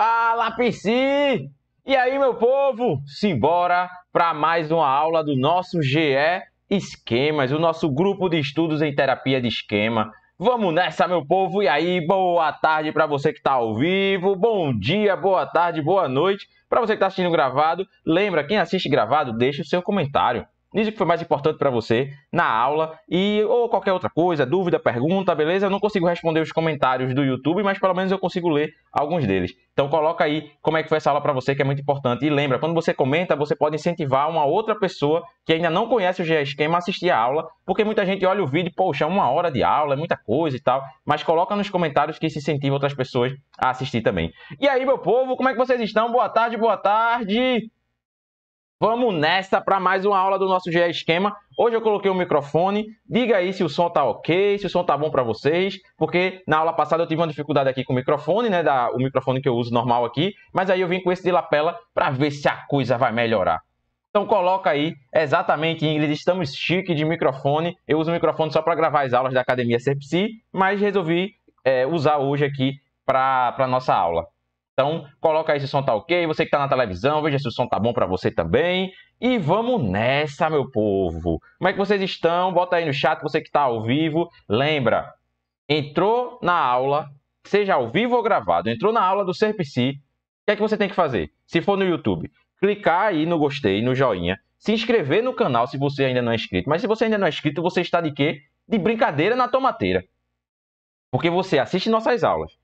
Fala, PC! E aí, meu povo? Simbora para mais uma aula do nosso GE Esquemas, o nosso grupo de estudos em terapia de esquema. Vamos nessa, meu povo. E aí, boa tarde para você que está ao vivo, bom dia, boa tarde, boa noite. Para você que está assistindo gravado, lembra, quem assiste gravado, deixa o seu comentário. Diz o que foi mais importante para você na aula e ou qualquer outra coisa, dúvida, pergunta, beleza? Eu não consigo responder os comentários do YouTube, mas pelo menos eu consigo ler alguns deles. Então coloca aí como é que foi essa aula para você, que é muito importante. E lembra, quando você comenta, você pode incentivar uma outra pessoa que ainda não conhece o GESquema a assistir a aula, porque muita gente olha o vídeo, poxa, uma hora de aula, é muita coisa e tal, mas coloca nos comentários que isso incentiva outras pessoas a assistir também. E aí, meu povo, como é que vocês estão? Boa tarde, boa tarde. Vamos nessa para mais uma aula do nosso GE Esquema. Hoje eu coloquei o microfone. Diga aí se o som tá ok, se o som tá bom para vocês, porque na aula passada eu tive uma dificuldade aqui com o microfone, né, da, o microfone que eu uso normal aqui, mas aí eu vim com esse de lapela para ver se a coisa vai melhorar. Então coloca aí, exatamente, Ingrid, estamos chique de microfone. Eu uso o microfone só para gravar as aulas da Academia CPC, mas resolvi é, usar hoje aqui para nossa aula. Então, coloca aí se o som tá ok, você que tá na televisão, veja se o som tá bom para você também. E vamos nessa, meu povo. Como é que vocês estão? Bota aí no chat, você que tá ao vivo. Lembra, entrou na aula, seja ao vivo ou gravado, entrou na aula do SerPC, o que é que você tem que fazer? Se for no YouTube, clicar aí no gostei, no joinha, se inscrever no canal se você ainda não é inscrito. Mas se você ainda não é inscrito, você está de quê? De brincadeira na tomateira. Porque você assiste nossas aulas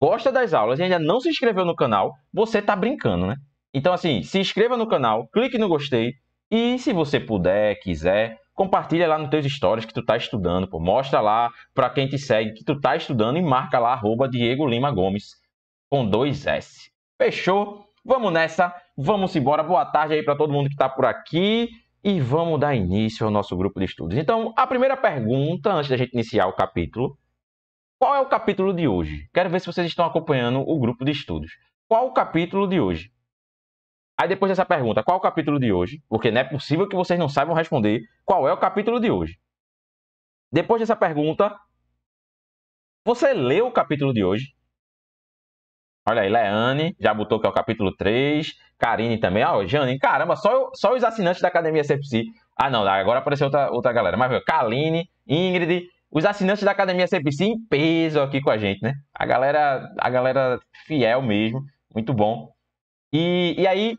gosta das aulas e ainda não se inscreveu no canal, você está brincando, né? Então, assim, se inscreva no canal, clique no gostei e, se você puder, quiser, compartilha lá nos teus stories que tu tá estudando, pô. Mostra lá para quem te segue que tu tá estudando e marca lá arroba Diego Lima Gomes com dois S. Fechou? Vamos nessa, vamos embora. Boa tarde aí para todo mundo que está por aqui e vamos dar início ao nosso grupo de estudos. Então, a primeira pergunta, antes da gente iniciar o capítulo, qual é o capítulo de hoje? Quero ver se vocês estão acompanhando o grupo de estudos. Qual o capítulo de hoje? Aí depois dessa pergunta, qual o capítulo de hoje? Porque não é possível que vocês não saibam responder qual é o capítulo de hoje. Depois dessa pergunta, você leu o capítulo de hoje? Olha aí, Leane já botou que é o capítulo 3. Karine também. Ah, Jane, caramba, só, só os assinantes da Academia CFC. Ah, não, agora apareceu outra, outra galera. Mas, Kaline, Ingrid, os assinantes da Academia CPC em peso aqui com a gente, né? A galera, a galera fiel mesmo, muito bom. E, e aí,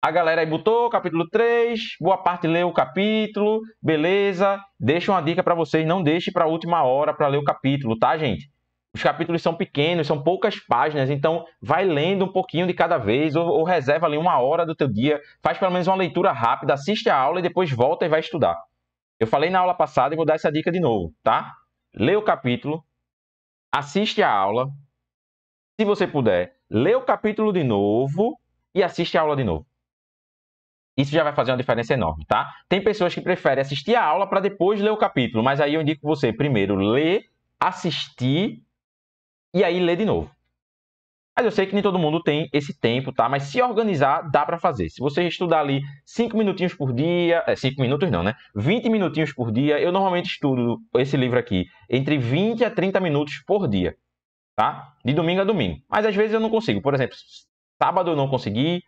a galera aí botou capítulo 3, boa parte leu o capítulo, beleza. Deixa uma dica para vocês, não deixe para a última hora para ler o capítulo, tá, gente? Os capítulos são pequenos, são poucas páginas, então vai lendo um pouquinho de cada vez, ou, ou reserva ali uma hora do teu dia, faz pelo menos uma leitura rápida, assiste a aula e depois volta e vai estudar. Eu falei na aula passada e vou dar essa dica de novo, tá? Lê o capítulo, assiste a aula. Se você puder, lê o capítulo de novo e assiste a aula de novo. Isso já vai fazer uma diferença enorme, tá? Tem pessoas que preferem assistir a aula para depois ler o capítulo, mas aí eu indico você primeiro ler, assistir e aí ler de novo. Mas eu sei que nem todo mundo tem esse tempo, tá? Mas se organizar, dá para fazer. Se você estudar ali 5 minutinhos por dia, 5 é, minutos não, né? 20 minutinhos por dia, eu normalmente estudo esse livro aqui entre 20 a 30 minutos por dia, tá? De domingo a domingo. Mas às vezes eu não consigo. Por exemplo, sábado eu não consegui,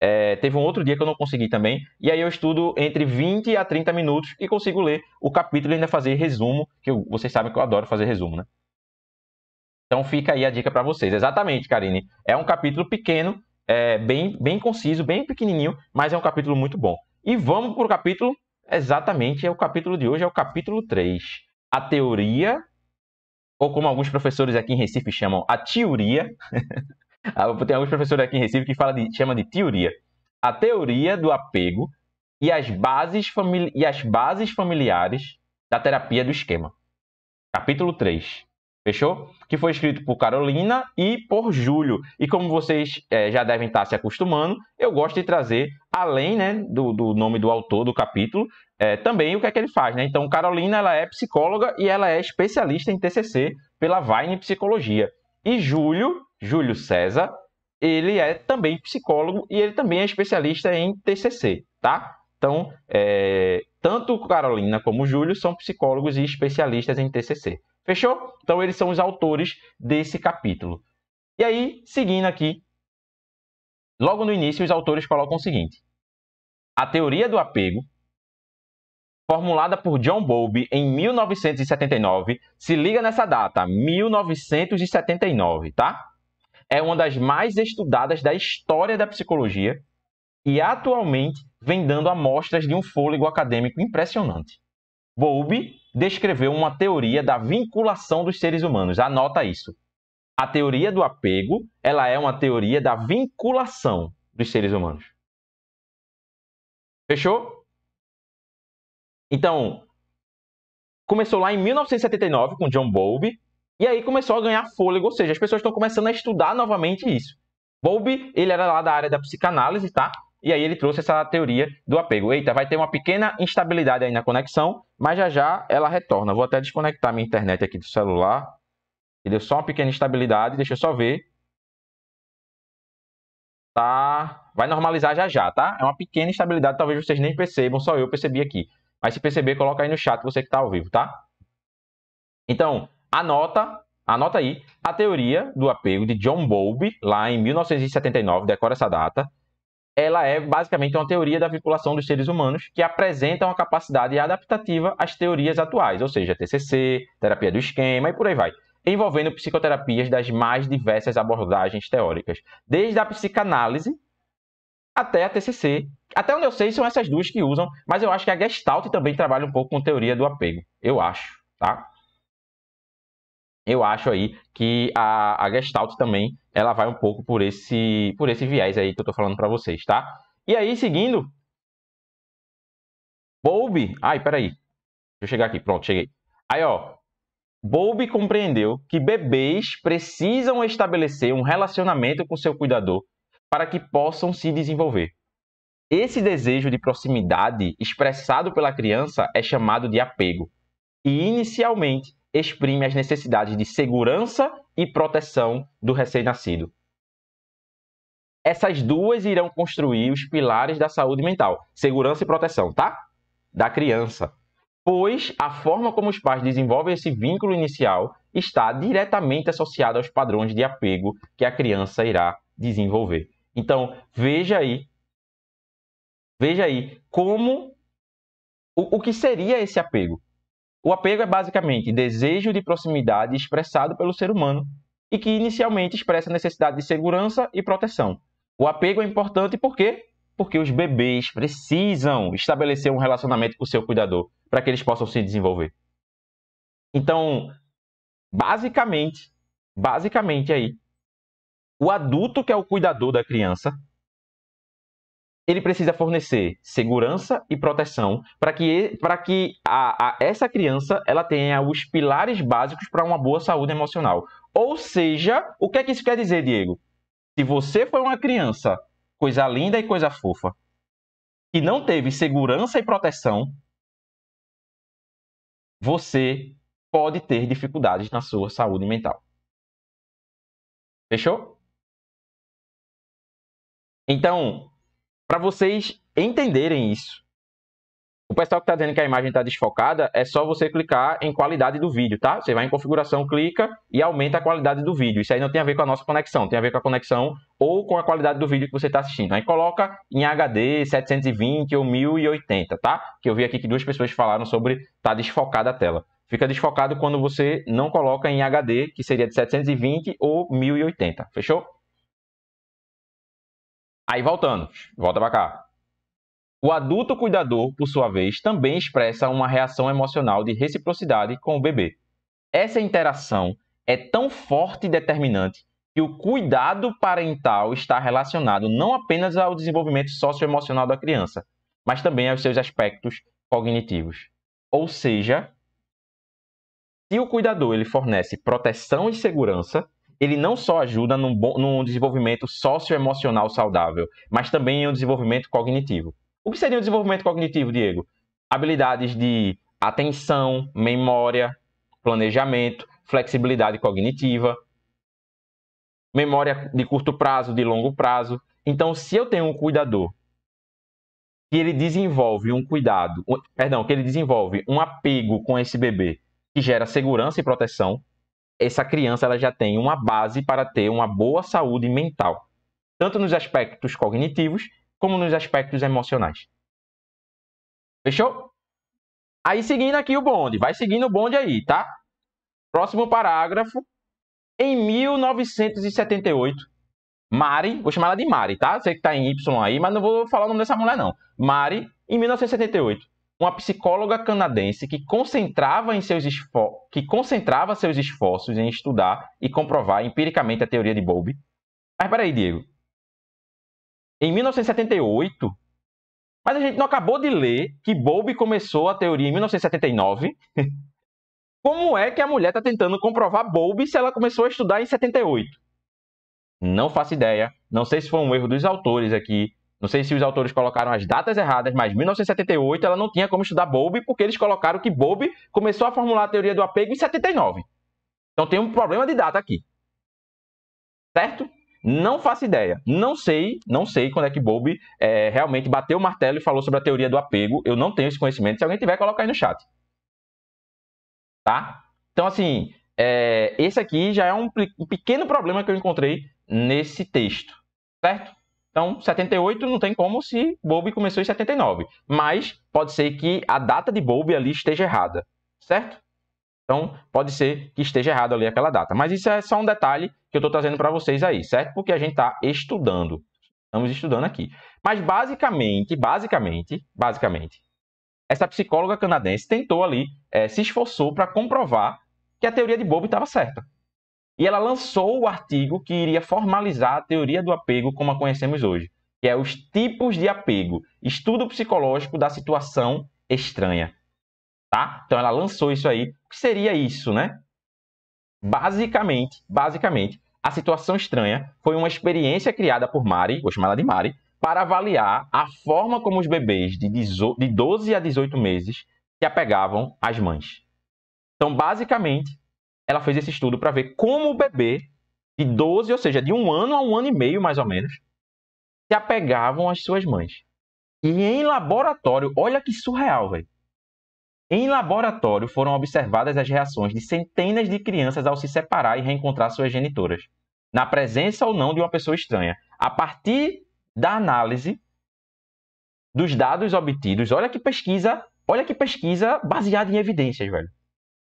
é, teve um outro dia que eu não consegui também, e aí eu estudo entre 20 a 30 minutos e consigo ler o capítulo e ainda fazer resumo, que eu, vocês sabem que eu adoro fazer resumo, né? Então fica aí a dica para vocês. Exatamente, Karine. É um capítulo pequeno, é, bem, bem conciso, bem pequenininho, mas é um capítulo muito bom. E vamos para o capítulo, exatamente, é o capítulo de hoje, é o capítulo 3. A teoria, ou como alguns professores aqui em Recife chamam, a teoria. Ah, tem alguns professores aqui em Recife que fala de, chama de teoria. A teoria do apego e as bases, e as bases familiares da terapia do esquema. Capítulo 3. Fechou? Que foi escrito por Carolina e por Júlio. E como vocês é, já devem estar se acostumando, eu gosto de trazer, além né, do, do nome do autor do capítulo, é, também o que é que ele faz. Né? Então, Carolina ela é psicóloga e ela é especialista em TCC pela Vine Psicologia. E Júlio, Júlio César, ele é também psicólogo e ele também é especialista em TCC, tá? Então, é, tanto Carolina como Júlio são psicólogos e especialistas em TCC. Fechou? Então eles são os autores desse capítulo. E aí, seguindo aqui, logo no início, os autores colocam o seguinte: a teoria do apego, formulada por John Bowlby em 1979, se liga nessa data, 1979, tá? É uma das mais estudadas da história da psicologia e atualmente vem dando amostras de um fôlego acadêmico impressionante. Bowlby descreveu uma teoria da vinculação dos seres humanos. Anota isso. A teoria do apego, ela é uma teoria da vinculação dos seres humanos. Fechou? Então, começou lá em 1979 com John Bowlby, e aí começou a ganhar fôlego, ou seja, as pessoas estão começando a estudar novamente isso. Bowlby, ele era lá da área da psicanálise, tá? E aí ele trouxe essa teoria do apego. Eita, vai ter uma pequena instabilidade aí na conexão, mas já já ela retorna. Vou até desconectar minha internet aqui do celular. E deu só uma pequena instabilidade, deixa eu só ver. Tá, vai normalizar já já, tá? É uma pequena instabilidade, talvez vocês nem percebam, só eu percebi aqui. Mas se perceber, coloca aí no chat você que está ao vivo, tá? Então, anota, anota aí a teoria do apego de John Bowlby, lá em 1979, decora essa data ela é basicamente uma teoria da vinculação dos seres humanos que apresenta uma capacidade adaptativa às teorias atuais, ou seja, TCC, terapia do esquema e por aí vai, envolvendo psicoterapias das mais diversas abordagens teóricas, desde a psicanálise até a TCC. Até onde eu sei são essas duas que usam, mas eu acho que a Gestalt também trabalha um pouco com teoria do apego. Eu acho, tá? eu acho aí que a, a Gestalt também ela vai um pouco por esse por esse viés aí que eu tô falando para vocês, tá? E aí, seguindo, Bowlby, ai, peraí, deixa eu chegar aqui, pronto, cheguei. Aí, ó, Bowlby compreendeu que bebês precisam estabelecer um relacionamento com seu cuidador para que possam se desenvolver. Esse desejo de proximidade expressado pela criança é chamado de apego. E inicialmente exprime as necessidades de segurança e proteção do recém-nascido. Essas duas irão construir os pilares da saúde mental, segurança e proteção, tá? Da criança. Pois a forma como os pais desenvolvem esse vínculo inicial está diretamente associada aos padrões de apego que a criança irá desenvolver. Então, veja aí, veja aí como o, o que seria esse apego. O apego é basicamente desejo de proximidade expressado pelo ser humano e que inicialmente expressa necessidade de segurança e proteção. O apego é importante por quê? Porque os bebês precisam estabelecer um relacionamento com o seu cuidador para que eles possam se desenvolver. Então, basicamente, basicamente aí, o adulto que é o cuidador da criança ele precisa fornecer segurança e proteção para que, pra que a, a, essa criança ela tenha os pilares básicos para uma boa saúde emocional. Ou seja, o que é que isso quer dizer, Diego? Se você foi uma criança, coisa linda e coisa fofa, e não teve segurança e proteção, você pode ter dificuldades na sua saúde mental. Fechou? Então, para vocês entenderem isso. O pessoal que está dizendo que a imagem está desfocada, é só você clicar em qualidade do vídeo, tá? Você vai em configuração, clica e aumenta a qualidade do vídeo. Isso aí não tem a ver com a nossa conexão, tem a ver com a conexão ou com a qualidade do vídeo que você está assistindo. Aí coloca em HD 720 ou 1080, tá? Que eu vi aqui que duas pessoas falaram sobre tá desfocada a tela. Fica desfocado quando você não coloca em HD, que seria de 720 ou 1080, fechou? Aí voltando, volta para cá. O adulto cuidador, por sua vez, também expressa uma reação emocional de reciprocidade com o bebê. Essa interação é tão forte e determinante que o cuidado parental está relacionado não apenas ao desenvolvimento socioemocional da criança, mas também aos seus aspectos cognitivos. Ou seja, se o cuidador ele fornece proteção e segurança, ele não só ajuda num, bom, num desenvolvimento socioemocional saudável, mas também em um desenvolvimento cognitivo. O que seria o desenvolvimento cognitivo, Diego? Habilidades de atenção, memória, planejamento, flexibilidade cognitiva, memória de curto prazo, de longo prazo. Então, se eu tenho um cuidador que ele desenvolve um cuidado, perdão, que ele desenvolve um apego com esse bebê que gera segurança e proteção, essa criança ela já tem uma base para ter uma boa saúde mental, tanto nos aspectos cognitivos como nos aspectos emocionais. Fechou? Aí seguindo aqui o bonde, vai seguindo o bonde aí, tá? Próximo parágrafo. Em 1978, Mari, vou chamar ela de Mari, tá? Sei que tá em Y aí, mas não vou falar o nome dessa mulher não. Mari, em 1978, uma psicóloga canadense que concentrava, em seus que concentrava seus esforços em estudar e comprovar empiricamente a teoria de Bowlby. Mas peraí, Diego. Em 1978, mas a gente não acabou de ler que Bowlby começou a teoria em 1979. Como é que a mulher está tentando comprovar Bowlby se ela começou a estudar em 78? Não faço ideia. Não sei se foi um erro dos autores aqui. Não sei se os autores colocaram as datas erradas, mas 1978 ela não tinha como estudar Bowlby porque eles colocaram que Bowlby começou a formular a teoria do apego em 79. Então tem um problema de data aqui. Certo? Não faço ideia. Não sei, não sei quando é que Bowlby é, realmente bateu o martelo e falou sobre a teoria do apego. Eu não tenho esse conhecimento. Se alguém tiver, coloca aí no chat. Tá? Então, assim, é, esse aqui já é um, um pequeno problema que eu encontrei nesse texto. Certo? Então, 78 não tem como se Bowlby começou em 79. Mas pode ser que a data de Bowlby ali esteja errada. Certo? Então, pode ser que esteja errado ali aquela data. Mas isso é só um detalhe que eu estou trazendo para vocês aí, certo? Porque a gente está estudando. Estamos estudando aqui. Mas basicamente, basicamente, basicamente, essa psicóloga canadense tentou ali, é, se esforçou para comprovar que a teoria de Bowlby estava certa. E ela lançou o artigo que iria formalizar a teoria do apego como a conhecemos hoje, que é os tipos de apego, estudo psicológico da situação estranha tá? Então ela lançou isso aí. O que seria isso, né? Basicamente, basicamente, a situação estranha foi uma experiência criada por Mari, vou chamar ela de Mari, para avaliar a forma como os bebês de 12 a 18 meses se apegavam às mães. Então, basicamente, ela fez esse estudo para ver como o bebê de 12, ou seja, de um ano a um ano e meio, mais ou menos, se apegavam às suas mães. E em laboratório, olha que surreal, velho. Em laboratório foram observadas as reações de centenas de crianças ao se separar e reencontrar suas genitoras, na presença ou não de uma pessoa estranha. A partir da análise dos dados obtidos, olha que pesquisa, olha que pesquisa baseada em evidências, velho.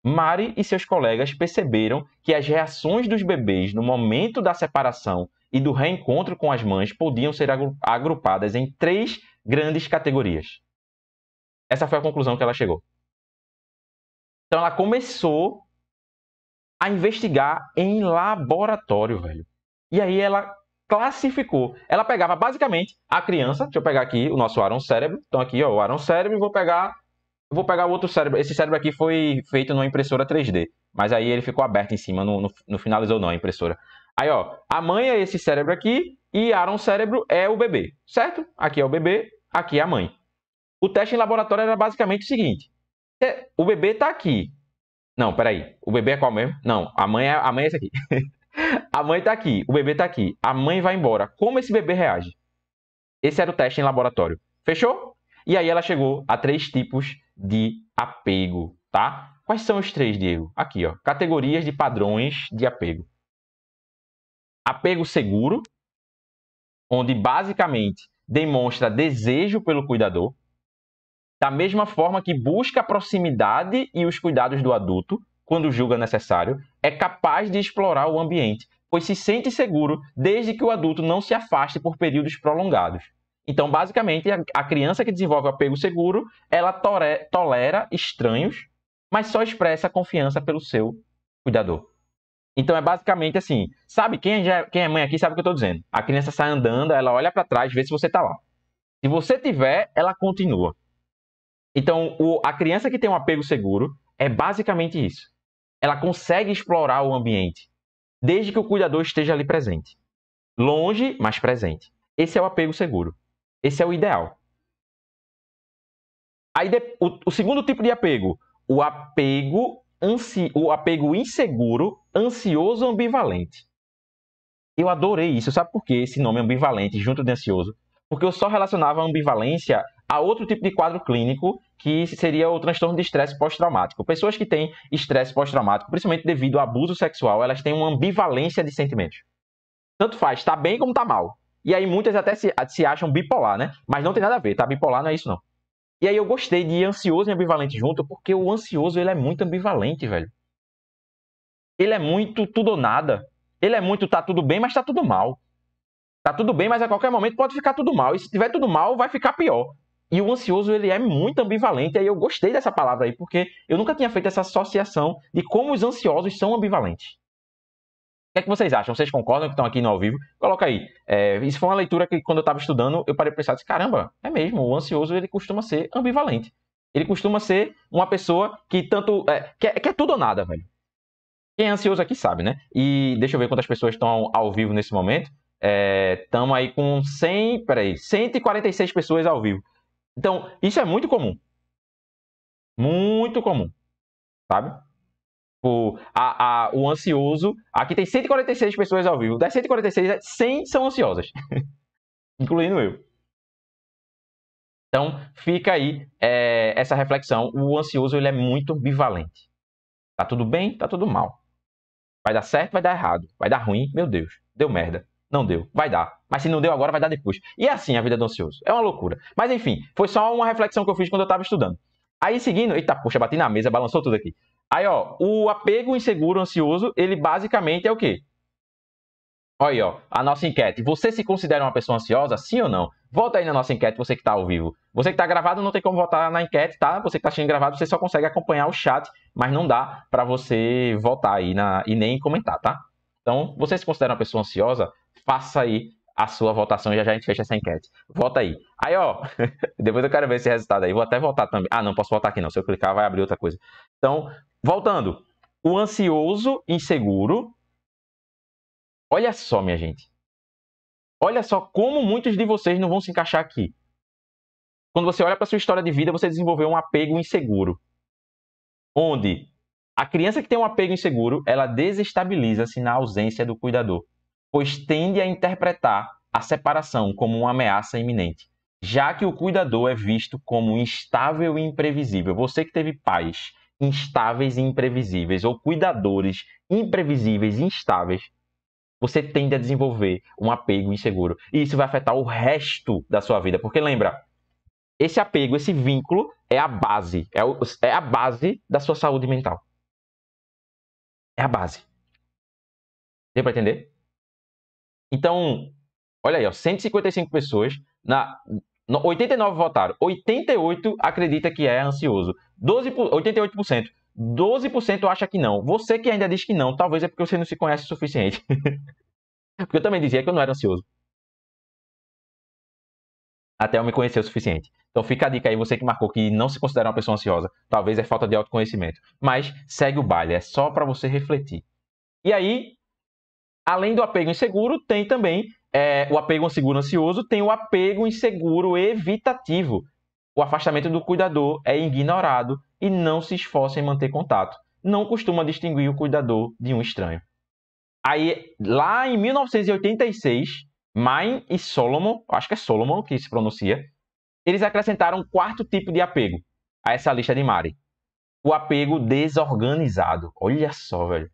Mari e seus colegas perceberam que as reações dos bebês no momento da separação e do reencontro com as mães podiam ser agrupadas em três grandes categorias. Essa foi a conclusão que ela chegou. Então ela começou a investigar em laboratório, velho. E aí ela classificou. Ela pegava basicamente a criança, deixa eu pegar aqui o nosso Aaron cérebro. Então aqui, ó, o Aaron cérebro, vou pegar vou pegar o outro cérebro. Esse cérebro aqui foi feito numa impressora 3D, mas aí ele ficou aberto em cima, não, não finalizou não a impressora. Aí, ó, a mãe é esse cérebro aqui e Aaron cérebro é o bebê, certo? Aqui é o bebê, aqui é a mãe. O teste em laboratório era basicamente o seguinte: é, o bebê tá aqui. Não, peraí. O bebê é qual mesmo? Não, a mãe é, a mãe é essa aqui. a mãe tá aqui, o bebê tá aqui. A mãe vai embora. Como esse bebê reage? Esse era o teste em laboratório. Fechou? E aí ela chegou a três tipos de apego, tá? Quais são os três, Diego? Aqui, ó. Categorias de padrões de apego. Apego seguro, onde basicamente demonstra desejo pelo cuidador da mesma forma que busca a proximidade e os cuidados do adulto, quando julga necessário, é capaz de explorar o ambiente, pois se sente seguro desde que o adulto não se afaste por períodos prolongados. Então, basicamente, a criança que desenvolve o apego seguro, ela tolera estranhos, mas só expressa confiança pelo seu cuidador. Então é basicamente assim, sabe, quem, já, quem é mãe aqui sabe o que eu estou dizendo. A criança sai andando, ela olha para trás, vê se você está lá. Se você tiver, ela continua. Então, o, a criança que tem um apego seguro é basicamente isso. Ela consegue explorar o ambiente, desde que o cuidador esteja ali presente. Longe, mas presente. Esse é o apego seguro. Esse é o ideal. Aí, o, o segundo tipo de apego, o apego, ansi, o apego inseguro, ansioso ambivalente. Eu adorei isso. Sabe por que esse nome ambivalente junto de ansioso? Porque eu só relacionava a ambivalência a outro tipo de quadro clínico que seria o transtorno de estresse pós-traumático. Pessoas que têm estresse pós-traumático, principalmente devido ao abuso sexual, elas têm uma ambivalência de sentimentos. Tanto faz, tá bem como tá mal. E aí muitas até se, se acham bipolar, né? Mas não tem nada a ver, tá? Bipolar não é isso não. E aí eu gostei de ansioso e ambivalente junto, porque o ansioso ele é muito ambivalente, velho. Ele é muito tudo ou nada. Ele é muito tá tudo bem, mas tá tudo mal. Tá tudo bem, mas a qualquer momento pode ficar tudo mal. E se tiver tudo mal, vai ficar pior. E o ansioso, ele é muito ambivalente. E aí eu gostei dessa palavra aí, porque eu nunca tinha feito essa associação de como os ansiosos são ambivalentes. Que, é que vocês acham? Vocês concordam que estão aqui no ao vivo? Coloca aí. É, isso foi uma leitura que, quando eu estava estudando, eu parei para pensar, disse, caramba, é mesmo, o ansioso, ele costuma ser ambivalente. Ele costuma ser uma pessoa que tanto... É, quer, quer tudo ou nada, velho. Quem é ansioso aqui sabe, né? E deixa eu ver quantas pessoas estão ao vivo nesse momento. Estamos é, aí com 100, peraí, 146 pessoas ao vivo. Então, isso é muito comum. Muito comum. Sabe? O, a, a, o ansioso. Aqui tem 146 pessoas ao vivo. Das 146, 100 são ansiosas. Incluindo eu. Então, fica aí é, essa reflexão. O ansioso ele é muito ambivalente. Tá tudo bem, tá tudo mal. Vai dar certo, vai dar errado. Vai dar ruim, meu Deus, deu merda. Não deu. Vai dar. Mas se não deu agora, vai dar depois. E é assim a vida do ansioso. É uma loucura. Mas enfim, foi só uma reflexão que eu fiz quando eu estava estudando. Aí seguindo, eita, poxa, bati na mesa, balançou tudo aqui. Aí, ó, o apego inseguro ansioso, ele basicamente é o quê? Olha aí, ó, a nossa enquete. Você se considera uma pessoa ansiosa, sim ou não? Volta aí na nossa enquete, você que está ao vivo. Você que está gravado não tem como votar na enquete, tá? Você que está assistindo gravado, você só consegue acompanhar o chat, mas não dá para você votar aí na, e nem comentar, tá? Então, você se considera uma pessoa ansiosa? faça aí a sua votação e já, já a gente fecha essa enquete. Vota aí. Aí, ó, depois eu quero ver esse resultado aí. Vou até votar também. Ah, não posso votar aqui não. Se eu clicar, vai abrir outra coisa. Então, voltando. O ansioso inseguro. Olha só, minha gente. Olha só como muitos de vocês não vão se encaixar aqui. Quando você olha para sua história de vida, você desenvolveu um apego inseguro. Onde a criança que tem um apego inseguro, ela desestabiliza-se na ausência do cuidador pois tende a interpretar a separação como uma ameaça iminente, já que o cuidador é visto como instável e imprevisível. Você que teve pais instáveis e imprevisíveis, ou cuidadores imprevisíveis e instáveis, você tende a desenvolver um apego inseguro. E isso vai afetar o resto da sua vida. Porque lembra, esse apego, esse vínculo é a base, é, o, é a base da sua saúde mental. É a base. Deu para entender? Então, olha aí, ó, 155 pessoas, na 89 votaram, 88 acredita que é ansioso, 12, 88%. 12% acha que não. Você que ainda diz que não, talvez é porque você não se conhece o suficiente. porque eu também dizia que eu não era ansioso. Até eu me conhecer o suficiente. Então fica a dica aí, você que marcou que não se considera uma pessoa ansiosa. Talvez é falta de autoconhecimento. Mas segue o baile, é só para você refletir. E aí, Além do apego inseguro, tem também é, o apego inseguro ansioso, tem o apego inseguro evitativo. O afastamento do cuidador é ignorado e não se esforça em manter contato. Não costuma distinguir o cuidador de um estranho. Aí, lá em 1986, Main e Solomon, acho que é Solomon que se pronuncia, eles acrescentaram um quarto tipo de apego a essa lista de Mari. O apego desorganizado. Olha só, velho.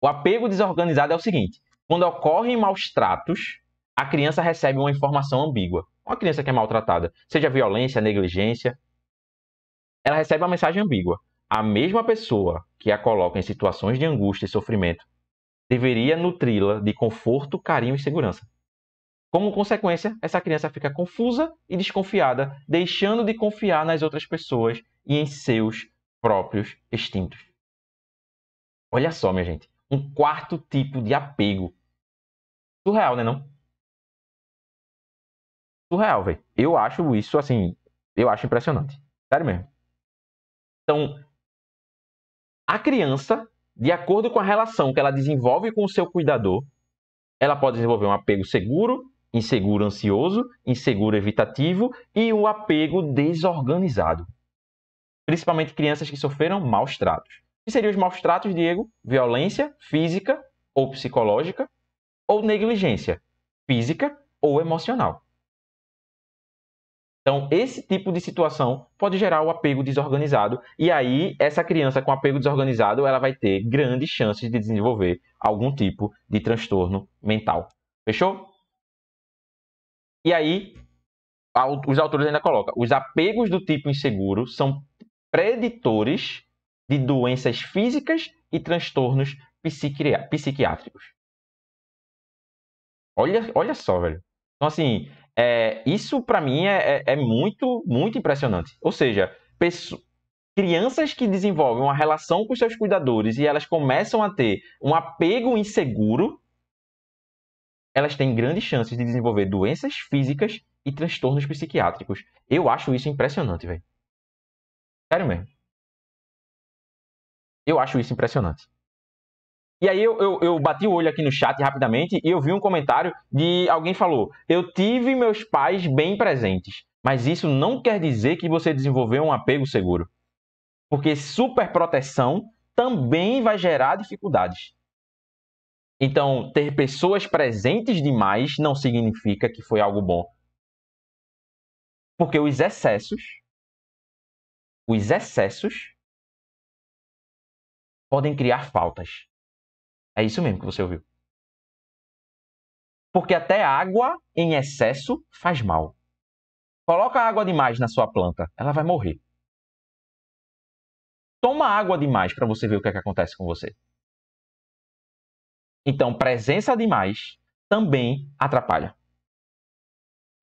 O apego desorganizado é o seguinte: quando ocorrem maus tratos, a criança recebe uma informação ambígua. Uma criança que é maltratada, seja violência, negligência, ela recebe uma mensagem ambígua. A mesma pessoa que a coloca em situações de angústia e sofrimento deveria nutri-la de conforto, carinho e segurança. Como consequência, essa criança fica confusa e desconfiada, deixando de confiar nas outras pessoas e em seus próprios instintos. Olha só, minha gente um quarto tipo de apego. Surreal, né não? Surreal, velho. Eu acho isso assim, eu acho impressionante. Sério mesmo. Então, a criança, de acordo com a relação que ela desenvolve com o seu cuidador, ela pode desenvolver um apego seguro, inseguro ansioso, inseguro evitativo e um apego desorganizado. Principalmente crianças que sofreram maus tratos que seriam os maus tratos, Diego? Violência física ou psicológica, ou negligência física ou emocional. Então, esse tipo de situação pode gerar o apego desorganizado, e aí essa criança com apego desorganizado, ela vai ter grandes chances de desenvolver algum tipo de transtorno mental. Fechou? E aí, os autores ainda colocam, os apegos do tipo inseguro são preditores de doenças físicas e transtornos psiquiátricos. Olha, olha só, velho. Então, assim, é, isso para mim é, é, é, muito, muito impressionante. Ou seja, crianças que desenvolvem uma relação com seus cuidadores e elas começam a ter um apego inseguro, elas têm grandes chances de desenvolver doenças físicas e transtornos psiquiátricos. Eu acho isso impressionante, velho. Sério mesmo. Eu acho isso impressionante. E aí eu, eu, eu, bati o olho aqui no chat rapidamente e eu vi um comentário de alguém falou: Eu tive meus pais bem presentes, mas isso não quer dizer que você desenvolveu um apego seguro. Porque superproteção também vai gerar dificuldades. Então, ter pessoas presentes demais não significa que foi algo bom. Porque os excessos, os excessos podem criar faltas. É isso mesmo que você ouviu. Porque até água em excesso faz mal. Coloca água demais na sua planta, ela vai morrer. Toma água demais para você ver o que, é que acontece com você. Então, presença demais também atrapalha.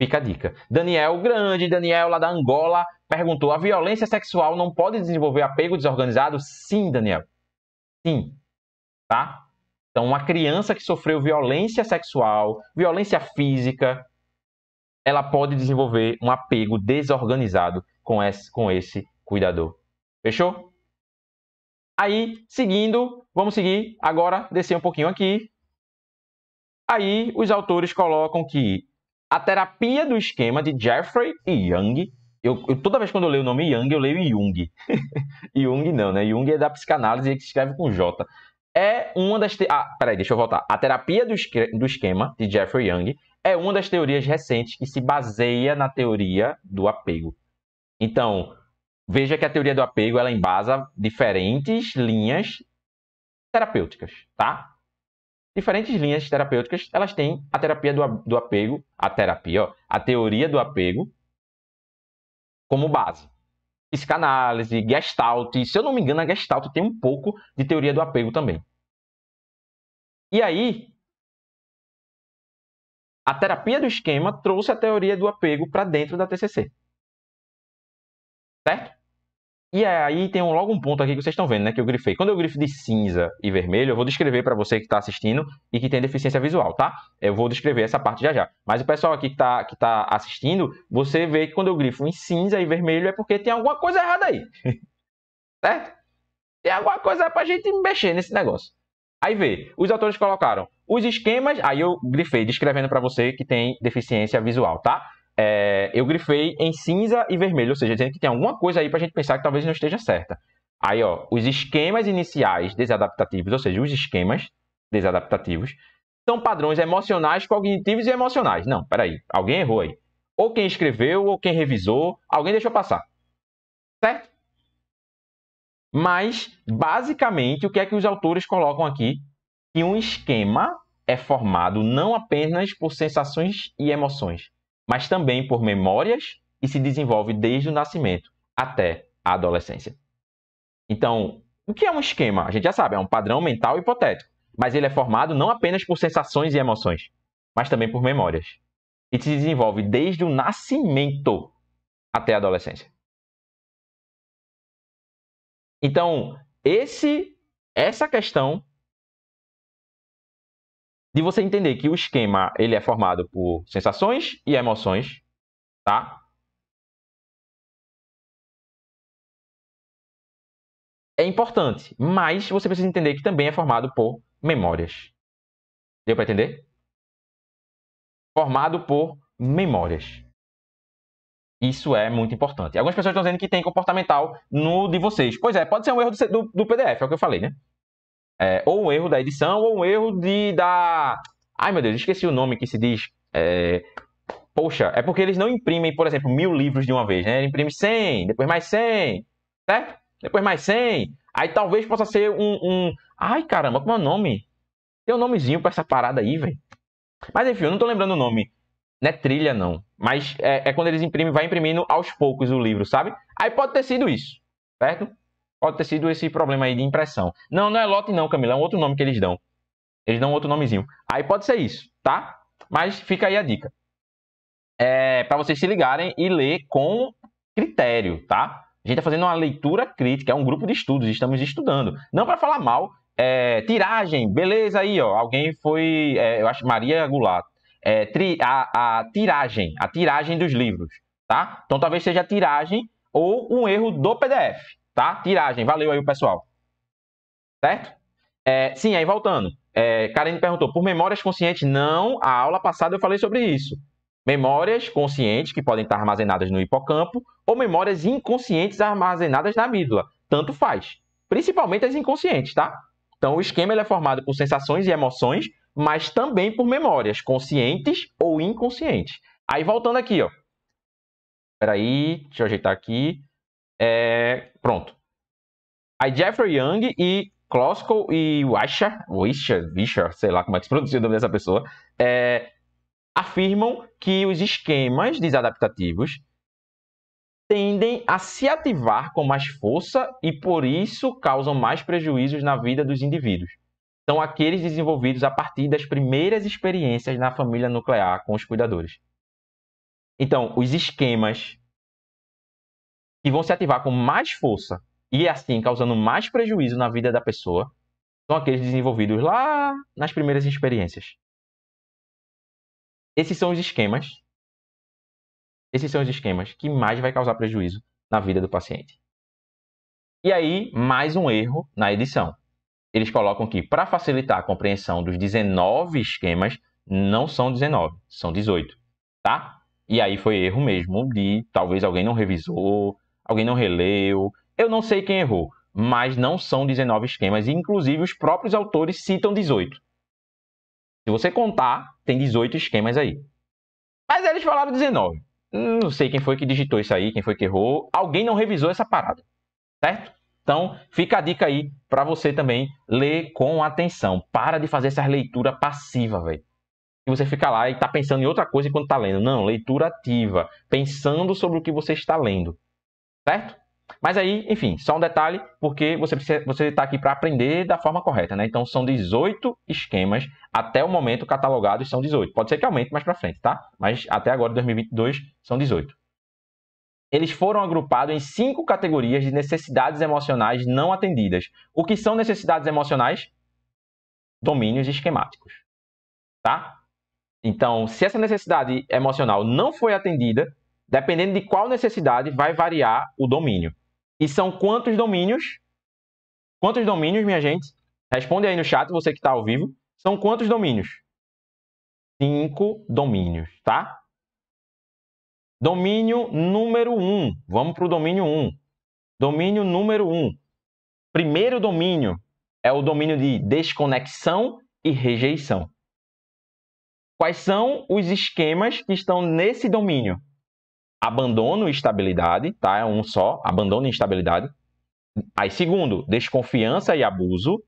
Fica a dica. Daniel Grande, Daniel lá da Angola, perguntou: a violência sexual não pode desenvolver apego desorganizado? Sim, Daniel. Sim. Tá? Então, uma criança que sofreu violência sexual, violência física, ela pode desenvolver um apego desorganizado com esse, com esse cuidador. Fechou? Aí, seguindo, vamos seguir agora, descer um pouquinho aqui. Aí, os autores colocam que a terapia do esquema de Jeffrey e Young. Eu, eu, toda vez quando eu leio o nome Young, eu leio Jung. Jung não, né? Jung é da psicanálise que escreve com J é uma das. Te... Ah, peraí, deixa eu voltar. A terapia do, do esquema, de Jeffrey Young, é uma das teorias recentes que se baseia na teoria do apego. Então, veja que a teoria do apego ela embasa diferentes linhas terapêuticas, tá? Diferentes linhas terapêuticas, elas têm a terapia do, do apego, a terapia, ó, a teoria do apego como base psicanálise, gestalt. Se eu não me engano, a gestalt tem um pouco de teoria do apego também. E aí, a terapia do esquema trouxe a teoria do apego para dentro da TCC. Certo? E aí tem logo um ponto aqui que vocês estão vendo, né? Que eu grifei. Quando eu grifo de cinza e vermelho, eu vou descrever para você que está assistindo e que tem deficiência visual, tá? Eu vou descrever essa parte já já. Mas o pessoal aqui que está que tá assistindo, você vê que quando eu grifo em cinza e vermelho é porque tem alguma coisa errada aí. certo? Tem alguma coisa para a gente mexer nesse negócio. Aí vê, os autores colocaram os esquemas, aí eu grifei descrevendo para você que tem deficiência visual, tá? É, eu grifei em cinza e vermelho, ou seja, dizendo que tem alguma coisa aí para a gente pensar que talvez não esteja certa. Aí, ó, os esquemas iniciais desadaptativos, ou seja, os esquemas desadaptativos, são padrões emocionais, cognitivos e emocionais. Não, peraí, alguém errou aí. Ou quem escreveu, ou quem revisou, alguém deixou passar. Certo? Mas, basicamente, o que é que os autores colocam aqui? Que um esquema é formado não apenas por sensações e emoções, mas também por memórias e se desenvolve desde o nascimento até a adolescência. Então, o que é um esquema? A gente já sabe, é um padrão mental hipotético, mas ele é formado não apenas por sensações e emoções, mas também por memórias. E se desenvolve desde o nascimento até a adolescência. Então, esse essa questão de você entender que o esquema ele é formado por sensações e emoções, tá? É importante, mas você precisa entender que também é formado por memórias. Deu para entender? Formado por memórias. Isso é muito importante. Algumas pessoas estão dizendo que tem comportamental no de vocês. Pois é, pode ser um erro do, do, do PDF, é o que eu falei, né? É, ou um erro da edição, ou um erro de da. Ai meu Deus, esqueci o nome que se diz. É... poxa, é porque eles não imprimem, por exemplo, mil livros de uma vez, né? Ele imprime 100, depois mais 100, certo? Depois mais 100. Aí talvez possa ser um, um... Ai, caramba, como é o nome? Tem um nomezinho pra essa parada aí, velho. Mas enfim, eu não tô lembrando o nome. Não é trilha, não. Mas é, é, quando eles imprimem, vai imprimindo aos poucos o livro, sabe? Aí pode ter sido isso, certo? Pode ter sido esse problema aí de impressão. Não, não é lote não, Camila. É um outro nome que eles dão. Eles dão outro nomezinho. Aí pode ser isso, tá? Mas fica aí a dica. É, para vocês se ligarem e ler com critério, tá? A gente está fazendo uma leitura crítica, é um grupo de estudos, estamos estudando. Não para falar mal, é, tiragem, beleza aí, ó. Alguém foi, é, eu acho, Maria Goulart. É, tri, a, a, tiragem, a tiragem dos livros, tá? Então talvez seja tiragem ou um erro do PDF, tá? Tiragem, valeu aí o pessoal. Certo? É, sim, aí voltando. É, Karen perguntou, por memórias conscientes? Não, a aula passada eu falei sobre isso. Memórias conscientes, que podem estar armazenadas no hipocampo, ou memórias inconscientes armazenadas na amígdala. Tanto faz. Principalmente as inconscientes, tá? Então, o esquema é formado por sensações e emoções, mas também por memórias conscientes ou inconscientes. Aí, voltando aqui, ó. Espera aí, deixa eu ajeitar aqui. É... Pronto. Aí, Jeffrey Young e Klosko e Wischer, Wischer, Wischer, sei lá como é que se pronuncia o nome dessa pessoa, é, afirmam que os esquemas desadaptativos tendem a se ativar com mais força e por isso causam mais prejuízos na vida dos indivíduos. São aqueles desenvolvidos a partir das primeiras experiências na família nuclear com os cuidadores. Então, os esquemas que vão se ativar com mais força e assim causando mais prejuízo na vida da pessoa são aqueles desenvolvidos lá nas primeiras experiências. Esses são os esquemas. Esses são os esquemas que mais vai causar prejuízo na vida do paciente. E aí, mais um erro na edição. Eles colocam que para facilitar a compreensão dos 19 esquemas, não são 19, são 18, tá? E aí foi erro mesmo de talvez alguém não revisou, alguém não releu, eu não sei quem errou, mas não são 19 esquemas inclusive os próprios autores citam 18. Se você contar, tem 18 esquemas aí. Mas eles falaram 19. Não sei quem foi que digitou isso aí, quem foi que errou. Alguém não revisou essa parada, certo? Então, fica a dica aí para você também ler com atenção. Para de fazer essa leitura passiva, velho. E você fica lá e tá pensando em outra coisa enquanto tá lendo. Não, leitura ativa, pensando sobre o que você está lendo. Certo? Mas aí, enfim, só um detalhe, porque você precisa, você está aqui para aprender da forma correta, né? Então são 18 esquemas, até o momento catalogados são 18. Pode ser que aumente mais para frente, tá? Mas até agora, 2022, são 18. Eles foram agrupados em cinco categorias de necessidades emocionais não atendidas. O que são necessidades emocionais? Domínios esquemáticos, tá? Então, se essa necessidade emocional não foi atendida, dependendo de qual necessidade, vai variar o domínio. E são quantos domínios? Quantos domínios, minha gente? Responde aí no chat, você que está ao vivo. São quantos domínios? Cinco domínios, tá? Domínio número um. Vamos para o domínio um. Domínio número um. Primeiro domínio é o domínio de desconexão e rejeição. Quais são os esquemas que estão nesse domínio? Abandono e estabilidade, tá? É um só, abandono e instabilidade. Aí, segundo, desconfiança e abuso.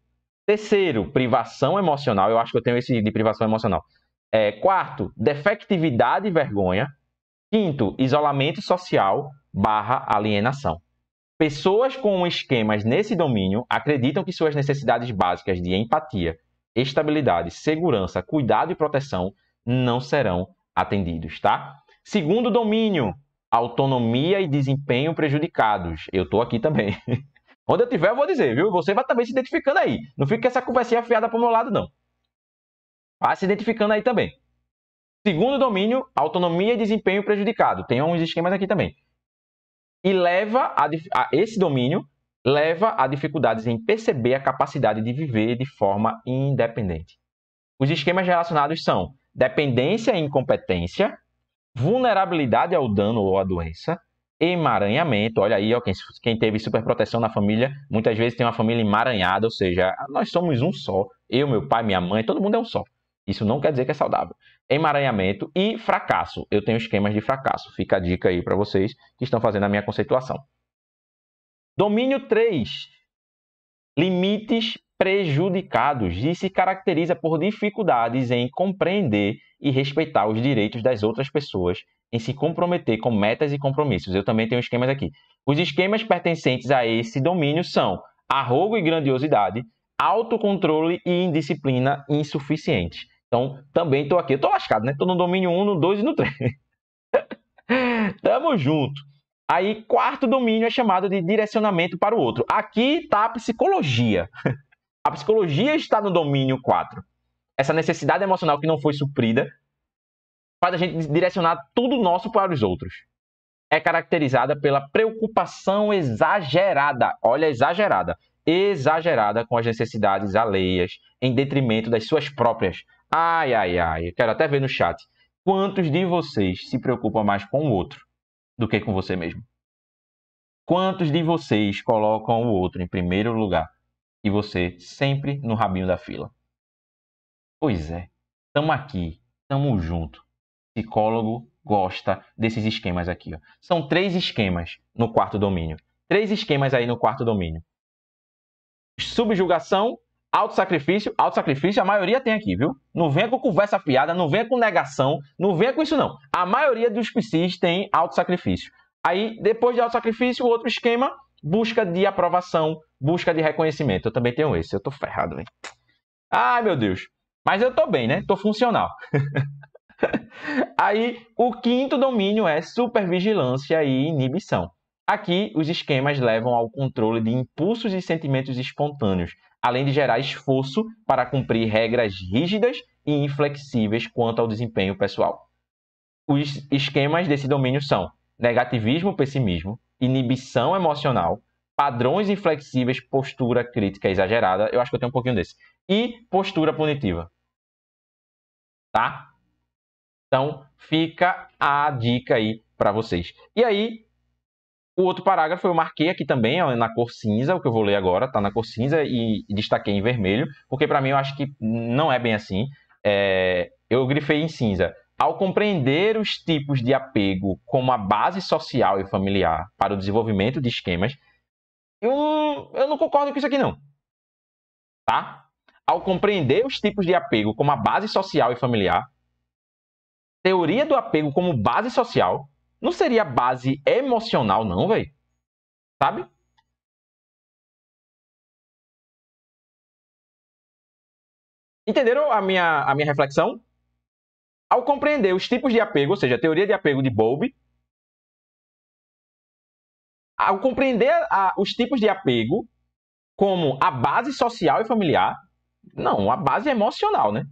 Terceiro, privação emocional. Eu acho que eu tenho esse de privação emocional. É, quarto, defectividade e vergonha. Quinto, isolamento social barra alienação. Pessoas com esquemas nesse domínio acreditam que suas necessidades básicas de empatia, estabilidade, segurança, cuidado e proteção não serão atendidos, tá? Segundo domínio, autonomia e desempenho prejudicados. Eu estou aqui também. Onde eu tiver, eu vou dizer, viu? Você vai também se identificando aí. Não fica essa conversinha afiada para o meu lado, não. Vai se identificando aí também. Segundo domínio, autonomia e desempenho prejudicado. Tem uns esquemas aqui também. E leva a, a esse domínio leva a dificuldades em perceber a capacidade de viver de forma independente. Os esquemas relacionados são dependência e incompetência, vulnerabilidade ao dano ou à doença, emaranhamento. Olha aí, ó, quem, quem teve superproteção na família, muitas vezes tem uma família emaranhada, ou seja, nós somos um só. Eu, meu pai, minha mãe, todo mundo é um só. Isso não quer dizer que é saudável. Emaranhamento e fracasso. Eu tenho esquemas de fracasso. Fica a dica aí para vocês que estão fazendo a minha conceituação. Domínio 3. Limites prejudicados e se caracteriza por dificuldades em compreender e respeitar os direitos das outras pessoas, em se comprometer com metas e compromissos. Eu também tenho esquemas aqui. Os esquemas pertencentes a esse domínio são arrogo e grandiosidade, autocontrole e indisciplina insuficiente. Então, também estou aqui. Estou lascado, né? Estou no domínio 1, no 2 e no 3. Tamo junto. Aí, quarto domínio é chamado de direcionamento para o outro. Aqui está a psicologia. A psicologia está no domínio 4. Essa necessidade emocional que não foi suprida faz a gente direcionar tudo nosso para os outros. É caracterizada pela preocupação exagerada. Olha, exagerada. Exagerada com as necessidades alheias em detrimento das suas próprias. Ai, ai, ai. Eu quero até ver no chat. Quantos de vocês se preocupam mais com o outro do que com você mesmo? Quantos de vocês colocam o outro em primeiro lugar? e você sempre no rabinho da fila. Pois é, estamos aqui, estamos junto. Psicólogo gosta desses esquemas aqui. Ó. São três esquemas no quarto domínio. Três esquemas aí no quarto domínio. Subjugação, autossacrifício. Autossacrifício a maioria tem aqui, viu? Não venha com conversa fiada, não venha com negação, não venha com isso não. A maioria dos psis tem autossacrifício. Aí, depois de autossacrifício, o outro esquema, busca de aprovação, busca de reconhecimento. Eu também tenho esse. Eu tô ferrado, velho. Ai, meu Deus. Mas eu tô bem, né? Tô funcional. Aí, o quinto domínio é supervigilância e inibição. Aqui, os esquemas levam ao controle de impulsos e sentimentos espontâneos, além de gerar esforço para cumprir regras rígidas e inflexíveis quanto ao desempenho pessoal. Os esquemas desse domínio são negativismo, pessimismo, inibição emocional, padrões inflexíveis, postura crítica exagerada. Eu acho que eu tenho um pouquinho desse. E postura punitiva. Tá? Então, fica a dica aí para vocês. E aí, o outro parágrafo eu marquei aqui também, ó, na cor cinza, o que eu vou ler agora, tá na cor cinza e, destaquei em vermelho, porque para mim eu acho que não é bem assim. É, eu grifei em cinza. Ao compreender os tipos de apego como a base social e familiar para o desenvolvimento de esquemas, eu, eu não concordo com isso aqui, não. Tá? Ao compreender os tipos de apego como a base social e familiar, teoria do apego como base social, não seria base emocional, não, velho? Sabe? Entenderam a minha, a minha reflexão? Ao compreender os tipos de apego, ou seja, a teoria de apego de Bowlby, ao compreender a, os tipos de apego como a base social e familiar, não, a base é emocional, né?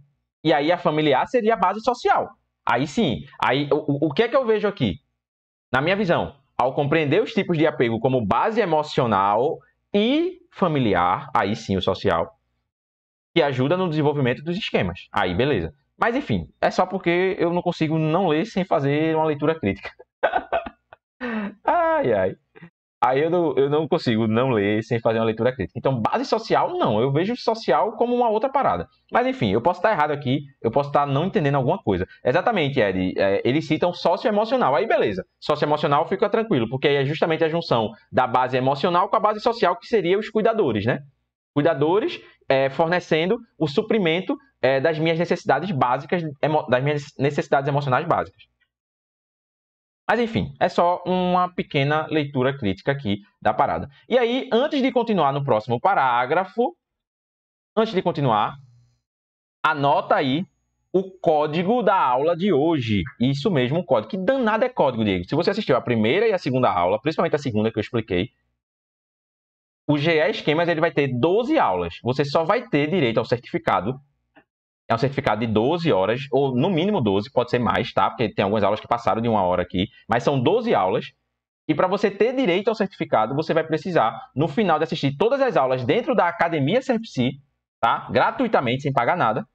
E aí a familiar seria a base social. Aí sim, aí o, o que é que eu vejo aqui? Na minha visão, ao compreender os tipos de apego como base emocional e familiar, aí sim o social, que ajuda no desenvolvimento dos esquemas. Aí, beleza. Mas enfim, é só porque eu não consigo não ler sem fazer uma leitura crítica. ai, ai. Aí eu não, eu não consigo não ler sem fazer uma leitura crítica. Então, base social, não. Eu vejo social como uma outra parada. Mas, enfim, eu posso estar errado aqui, eu posso estar não entendendo alguma coisa. Exatamente, Ed. É, eles citam socioemocional. Aí, beleza. Socioemocional fica tranquilo, porque aí é justamente a junção da base emocional com a base social, que seria os cuidadores, né? Cuidadores é, fornecendo o suprimento é, das minhas necessidades básicas, das minhas necessidades emocionais básicas. Mas enfim, é só uma pequena leitura crítica aqui da parada. E aí, antes de continuar no próximo parágrafo, antes de continuar, anota aí o código da aula de hoje. Isso mesmo, o código. Que danado é código, Diego? Se você assistiu a primeira e a segunda aula, principalmente a segunda que eu expliquei, o GE Esquemas ele vai ter 12 aulas. Você só vai ter direito ao certificado é um certificado de 12 horas, ou no mínimo 12, pode ser mais, tá? Porque tem algumas aulas que passaram de uma hora aqui, mas são 12 aulas. E para você ter direito ao certificado, você vai precisar, no final de assistir todas as aulas dentro da Academia Serpsi, tá? Gratuitamente, sem pagar nada.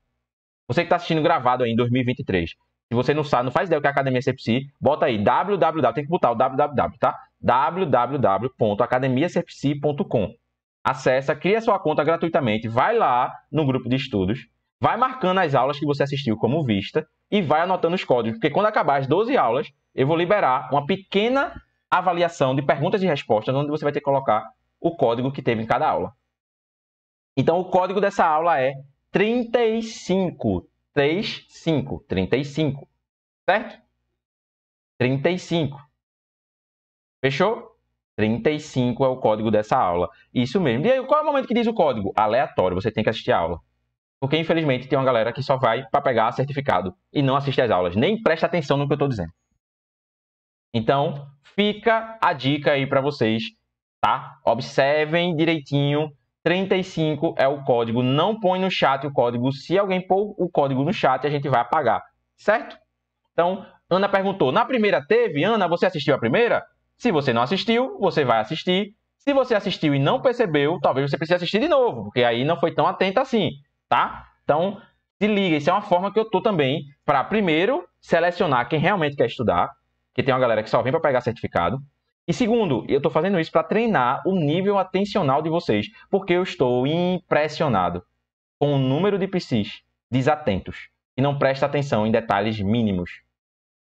Você que está assistindo gravado aí em 2023. Se você não sabe, não faz ideia o que é a Academia Serpsi, bota aí www, tem que botar o www, tá? www.academiaserpsi.com. Acessa, cria sua conta gratuitamente, vai lá no grupo de estudos vai marcando as aulas que você assistiu como vista e vai anotando os códigos, porque quando acabar as 12 aulas, eu vou liberar uma pequena avaliação de perguntas e respostas, onde você vai ter que colocar o código que teve em cada aula. Então, o código dessa aula é 35. 35. 35. Certo? 35. Fechou? 35 é o código dessa aula. Isso mesmo. E aí, qual é o momento que diz o código? Aleatório. Você tem que assistir a aula. Porque, infelizmente, tem uma galera que só vai para pegar certificado e não assiste às aulas. Nem presta atenção no que eu estou dizendo. Então, fica a dica aí para vocês, tá? Observem direitinho 35 é o código. Não põe no chat o código. Se alguém pôr o código no chat, a gente vai apagar. Certo? Então, Ana perguntou: na primeira teve? Ana, você assistiu a primeira? Se você não assistiu, você vai assistir. Se você assistiu e não percebeu, talvez você precise assistir de novo, porque aí não foi tão atento assim, tá? Então, se liga, isso é uma forma que eu tô também para primeiro selecionar quem realmente quer estudar, que tem uma galera que só vem para pegar certificado. E segundo, eu estou fazendo isso para treinar o nível atencional de vocês, porque eu estou impressionado com o número de psis desatentos, que não presta atenção em detalhes mínimos,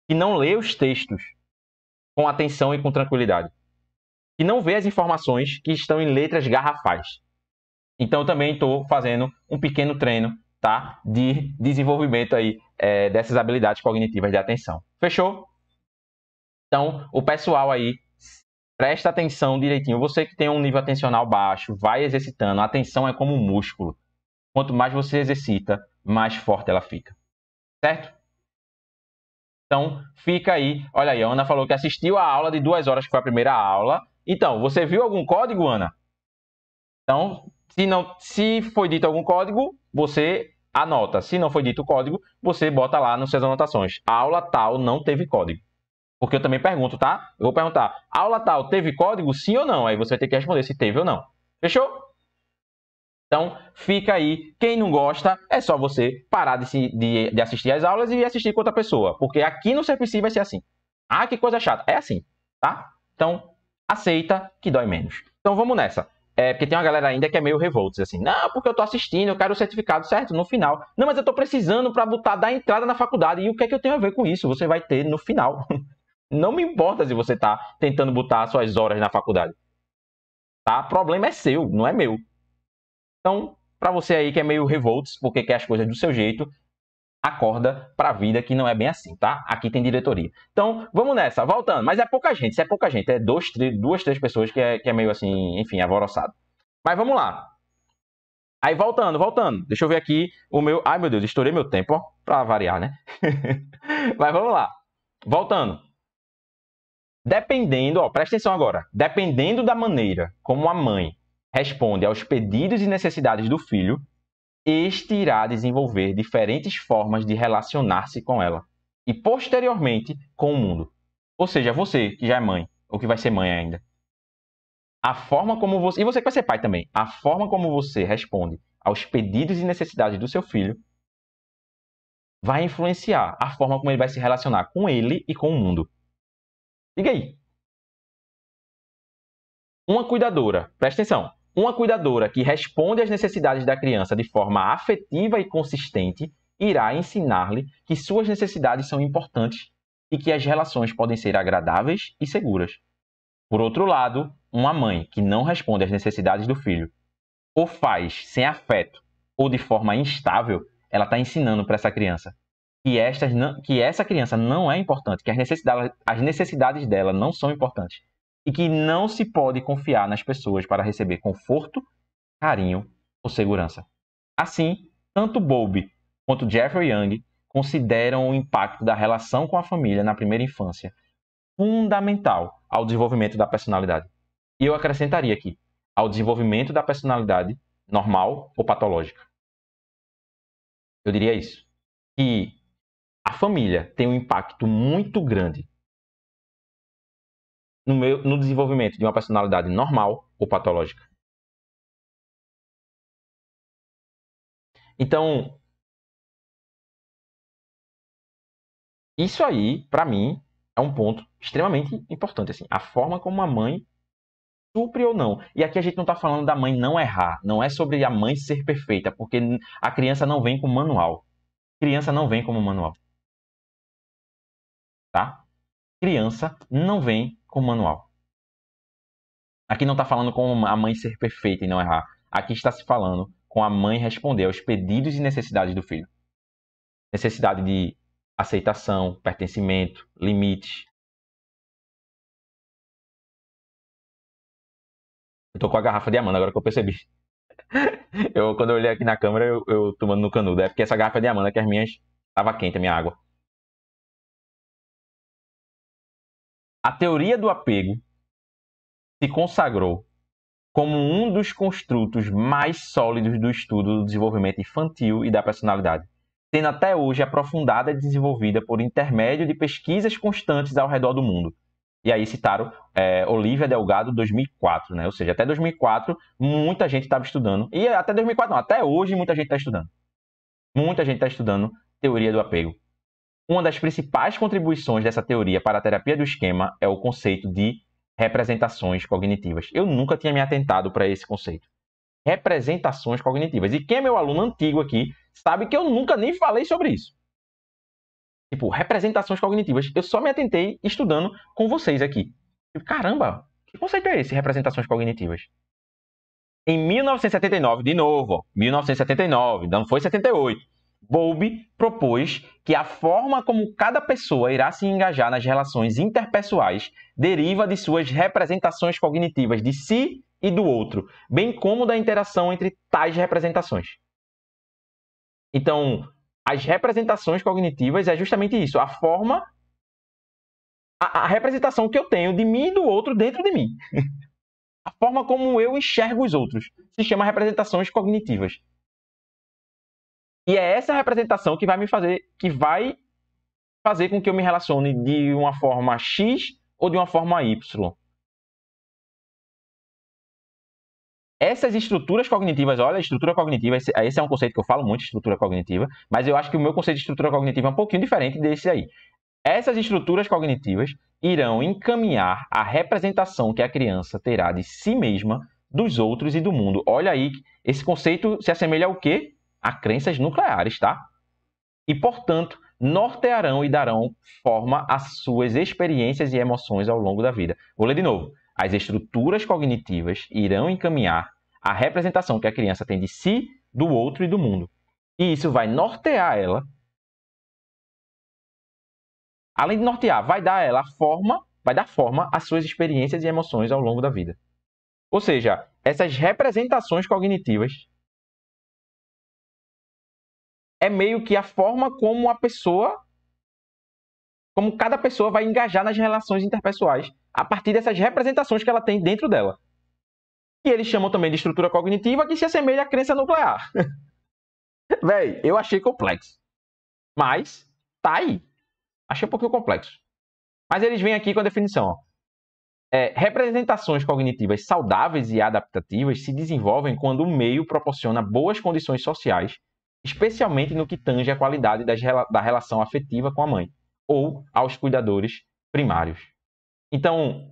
que não lê os textos com atenção e com tranquilidade, que não vê as informações que estão em letras garrafais. Então, eu também estou fazendo um pequeno treino tá, de desenvolvimento aí, é, dessas habilidades cognitivas de atenção. Fechou? Então, o pessoal aí presta atenção direitinho. Você que tem um nível atencional baixo, vai exercitando. A atenção é como um músculo. Quanto mais você exercita, mais forte ela fica. Certo? Então, fica aí. Olha aí, a Ana falou que assistiu a aula de duas horas, que foi a primeira aula. Então, você viu algum código, Ana? Então, se, não, se foi dito algum código, você anota. Se não foi dito o código, você bota lá nas suas anotações. A aula tal não teve código. Porque eu também pergunto, tá? Eu vou perguntar, aula tal, teve código sim ou não? Aí você vai ter que responder se teve ou não. Fechou? Então, fica aí. Quem não gosta, é só você parar de, se, de, de assistir as aulas e assistir com outra pessoa. Porque aqui no CPC vai ser assim. Ah, que coisa chata. É assim, tá? Então, aceita que dói menos. Então, vamos nessa. É, porque tem uma galera ainda que é meio revoltos, assim. Não, porque eu tô assistindo, eu quero o certificado certo no final. Não, mas eu tô precisando para botar, dar entrada na faculdade. E o que é que eu tenho a ver com isso? Você vai ter no final. Não me importa se você está tentando botar suas horas na faculdade. Tá? O problema é seu, não é meu. Então, para você aí que é meio revoltos, porque quer as coisas do seu jeito, acorda para a vida que não é bem assim, tá? Aqui tem diretoria. Então, vamos nessa, voltando. Mas é pouca gente, se é pouca gente, é dois, três, duas, três pessoas que é, que é meio assim, enfim, alvoroçado. Mas vamos lá. Aí, voltando, voltando. Deixa eu ver aqui o meu... Ai, meu Deus, estourei meu tempo, ó, para variar, né? Mas vamos lá. Voltando. Dependendo, ó, presta atenção agora, dependendo da maneira como a mãe responde aos pedidos e necessidades do filho, este irá desenvolver diferentes formas de relacionar-se com ela e posteriormente com o mundo. Ou seja, você que já é mãe ou que vai ser mãe ainda, a forma como você e você que vai ser pai também, a forma como você responde aos pedidos e necessidades do seu filho vai influenciar a forma como ele vai se relacionar com ele e com o mundo. Diga aí. Uma cuidadora, presta atenção, uma cuidadora que responde às necessidades da criança de forma afetiva e consistente irá ensinar-lhe que suas necessidades são importantes e que as relações podem ser agradáveis e seguras. Por outro lado, uma mãe que não responde às necessidades do filho, ou faz sem afeto, ou de forma instável, ela está ensinando para essa criança que, estas não, que essa criança não é importante, que as necessidades, as necessidades dela não são importantes e que não se pode confiar nas pessoas para receber conforto, carinho ou segurança. Assim, tanto Bowlby quanto Jeffrey Young consideram o impacto da relação com a família na primeira infância fundamental ao desenvolvimento da personalidade. E eu acrescentaria aqui, ao desenvolvimento da personalidade normal ou patológica. Eu diria isso. Que a família tem um impacto muito grande no, meu, no desenvolvimento de uma personalidade normal ou patológica. Então, isso aí, para mim, é um ponto extremamente importante. Assim, a forma como a mãe supre ou não. E aqui a gente não está falando da mãe não errar, não é sobre a mãe ser perfeita, porque a criança não vem com manual. Criança não vem como manual. Tá? Criança não vem com manual. Aqui não está falando com a mãe ser perfeita e não errar. Aqui está se falando com a mãe responder aos pedidos e necessidades do filho. Necessidade de aceitação, pertencimento, limites. Eu tô com a garrafa de Amanda agora que eu percebi. Eu, quando eu olhei aqui na câmera, eu, eu tomando no canudo. É porque essa garrafa de Amanda, que as minhas estava quente, a minha água. A teoria do apego se consagrou como um dos construtos mais sólidos do estudo do desenvolvimento infantil e da personalidade, sendo até hoje aprofundada e desenvolvida por intermédio de pesquisas constantes ao redor do mundo. E aí citaram é, Olivia Delgado 2004, né? Ou seja, até 2004 muita gente estava estudando. E até 2004 não, até hoje muita gente está estudando. Muita gente está estudando teoria do apego. Uma das principais contribuições dessa teoria para a terapia do esquema é o conceito de representações cognitivas. Eu nunca tinha me atentado para esse conceito. Representações cognitivas. E quem é meu aluno antigo aqui sabe que eu nunca nem falei sobre isso. Tipo, representações cognitivas. Eu só me atentei estudando com vocês aqui. Caramba, que conceito é esse, representações cognitivas? Em 1979, de novo, 1979, não foi 78, Bowlby propôs que a forma como cada pessoa irá se engajar nas relações interpessoais deriva de suas representações cognitivas de si e do outro, bem como da interação entre tais representações. Então, as representações cognitivas é justamente isso, a forma, a, a representação que eu tenho de mim e do outro dentro de mim. a forma como eu enxergo os outros se chama representações cognitivas. E é essa representação que vai me fazer, que vai fazer com que eu me relacione de uma forma X ou de uma forma Y. Essas estruturas cognitivas, olha, estrutura cognitiva, esse, esse, é um conceito que eu falo muito, estrutura cognitiva, mas eu acho que o meu conceito de estrutura cognitiva é um pouquinho diferente desse aí. Essas estruturas cognitivas irão encaminhar a representação que a criança terá de si mesma, dos outros e do mundo. Olha aí, esse conceito se assemelha ao quê? A crenças nucleares, tá? E, portanto, nortearão e darão forma às suas experiências e emoções ao longo da vida. Vou ler de novo. As estruturas cognitivas irão encaminhar a representação que a criança tem de si, do outro e do mundo. E isso vai nortear ela. Além de nortear, vai dar a ela forma, vai dar forma às suas experiências e emoções ao longo da vida. Ou seja, essas representações cognitivas é meio que a forma como a pessoa, como cada pessoa vai engajar nas relações interpessoais a partir dessas representações que ela tem dentro dela. E eles chamam também de estrutura cognitiva que se assemelha à crença nuclear. Véi, eu achei complexo. Mas tá aí. Achei um pouquinho complexo. Mas eles vêm aqui com a definição. Ó. É, representações cognitivas saudáveis e adaptativas se desenvolvem quando o meio proporciona boas condições sociais especialmente no que tange a qualidade das, da relação afetiva com a mãe ou aos cuidadores primários. Então,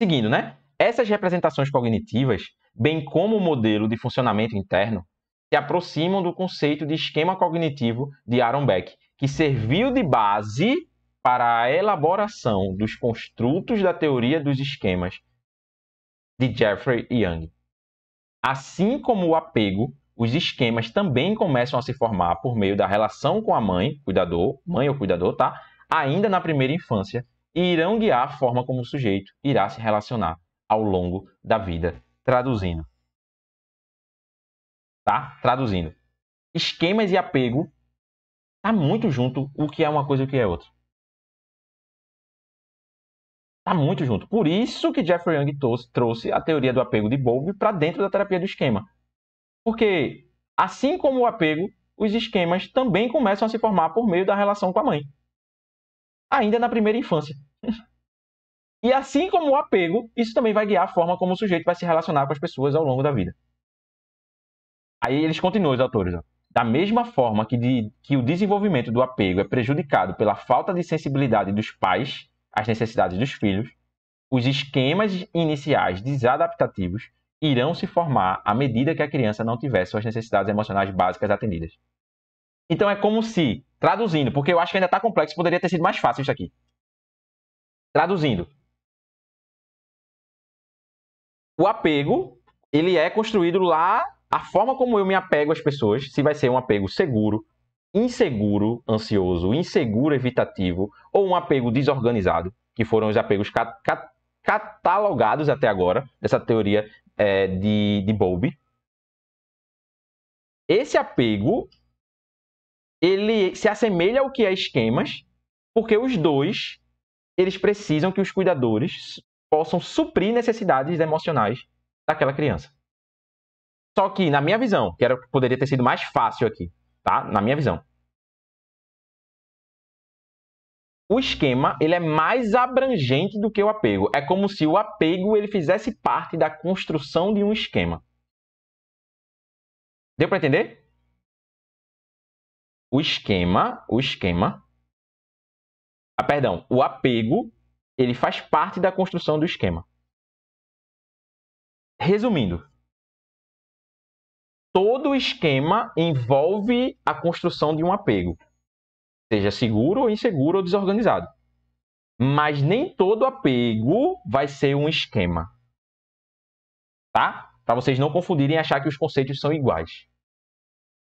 seguindo, né? Essas representações cognitivas, bem como o modelo de funcionamento interno, se aproximam do conceito de esquema cognitivo de Aaron Beck, que serviu de base para a elaboração dos construtos da teoria dos esquemas de Jeffrey Young. Assim como o apego, os esquemas também começam a se formar por meio da relação com a mãe, cuidador, mãe ou cuidador, tá? Ainda na primeira infância, e irão guiar a forma como o sujeito irá se relacionar ao longo da vida. Traduzindo. Tá? Traduzindo. Esquemas e apego tá muito junto o que é uma coisa e o que é outra. Está muito junto. Por isso que Jeffrey Young trouxe a teoria do apego de Bowlby para dentro da terapia do esquema. Porque, assim como o apego, os esquemas também começam a se formar por meio da relação com a mãe. Ainda na primeira infância. e assim como o apego, isso também vai guiar a forma como o sujeito vai se relacionar com as pessoas ao longo da vida. Aí eles continuam, os autores. Ó. Da mesma forma que, de, que o desenvolvimento do apego é prejudicado pela falta de sensibilidade dos pais às necessidades dos filhos, os esquemas iniciais desadaptativos irão se formar à medida que a criança não tiver suas necessidades emocionais básicas atendidas. Então é como se, traduzindo, porque eu acho que ainda está complexo, poderia ter sido mais fácil isso aqui. Traduzindo, o apego ele é construído lá, a forma como eu me apego às pessoas, se vai ser um apego seguro, inseguro, ansioso, inseguro, evitativo, ou um apego desorganizado, que foram os apegos cat cat catalogados até agora, dessa teoria é, de, de Bowlby. Esse apego, ele se assemelha ao que é esquemas, porque os dois, eles precisam que os cuidadores possam suprir necessidades emocionais daquela criança. Só que, na minha visão, que era, poderia ter sido mais fácil aqui, tá? Na minha visão. O esquema ele é mais abrangente do que o apego. É como se o apego ele fizesse parte da construção de um esquema. Deu para entender? O esquema, o esquema, ah, perdão, o apego ele faz parte da construção do esquema. Resumindo, todo esquema envolve a construção de um apego, seja seguro ou inseguro ou desorganizado. Mas nem todo apego vai ser um esquema. Tá? Para vocês não confundirem e achar que os conceitos são iguais.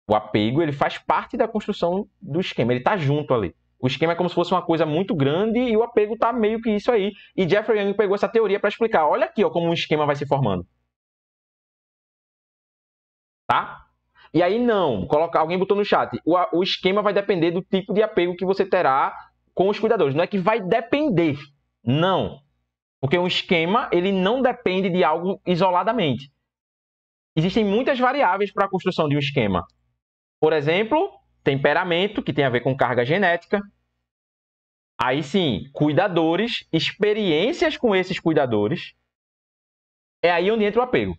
O apego, ele faz parte da construção do esquema, ele está junto ali. O esquema é como se fosse uma coisa muito grande e o apego está meio que isso aí. E Jeffrey Young pegou essa teoria para explicar. Olha aqui ó, como um esquema vai se formando. Tá? E aí não, coloca, alguém botou no chat, o, o esquema vai depender do tipo de apego que você terá com os cuidadores. Não é que vai depender, não. Porque um esquema, ele não depende de algo isoladamente. Existem muitas variáveis para a construção de um esquema. Por exemplo, temperamento, que tem a ver com carga genética. Aí sim, cuidadores, experiências com esses cuidadores. É aí onde entra o apego.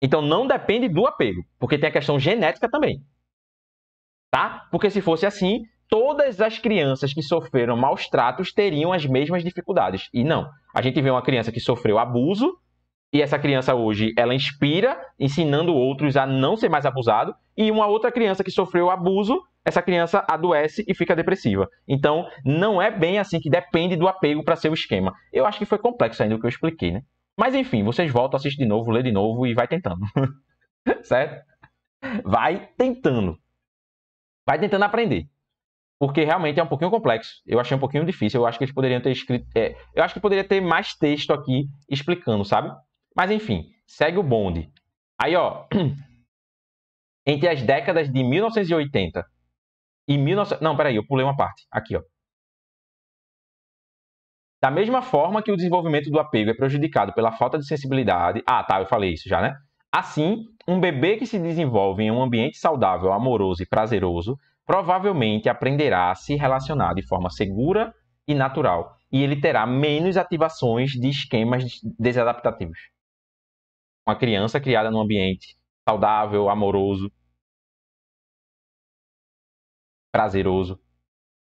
Então não depende do apego, porque tem a questão genética também. Tá? Porque se fosse assim, todas as crianças que sofreram maus tratos teriam as mesmas dificuldades. E não. A gente vê uma criança que sofreu abuso e essa criança hoje ela inspira, ensinando outros a não ser mais abusado, e uma outra criança que sofreu abuso, essa criança adoece e fica depressiva. Então, não é bem assim que depende do apego para ser o esquema. Eu acho que foi complexo ainda o que eu expliquei, né? Mas enfim, vocês voltam, assistem de novo, lê de novo e vai tentando. certo? Vai tentando. Vai tentando aprender. Porque realmente é um pouquinho complexo. Eu achei um pouquinho difícil. Eu acho que eles poderiam ter escrito. É, eu acho que poderia ter mais texto aqui explicando, sabe? Mas enfim, segue o bonde. Aí, ó, entre as décadas de 1980 e 19... Não, peraí, eu pulei uma parte. Aqui, ó. Da mesma forma que o desenvolvimento do apego é prejudicado pela falta de sensibilidade. Ah, tá, eu falei isso já, né? Assim, um bebê que se desenvolve em um ambiente saudável, amoroso e prazeroso provavelmente aprenderá a se relacionar de forma segura e natural, e ele terá menos ativações de esquemas desadaptativos uma criança criada num ambiente saudável, amoroso, prazeroso.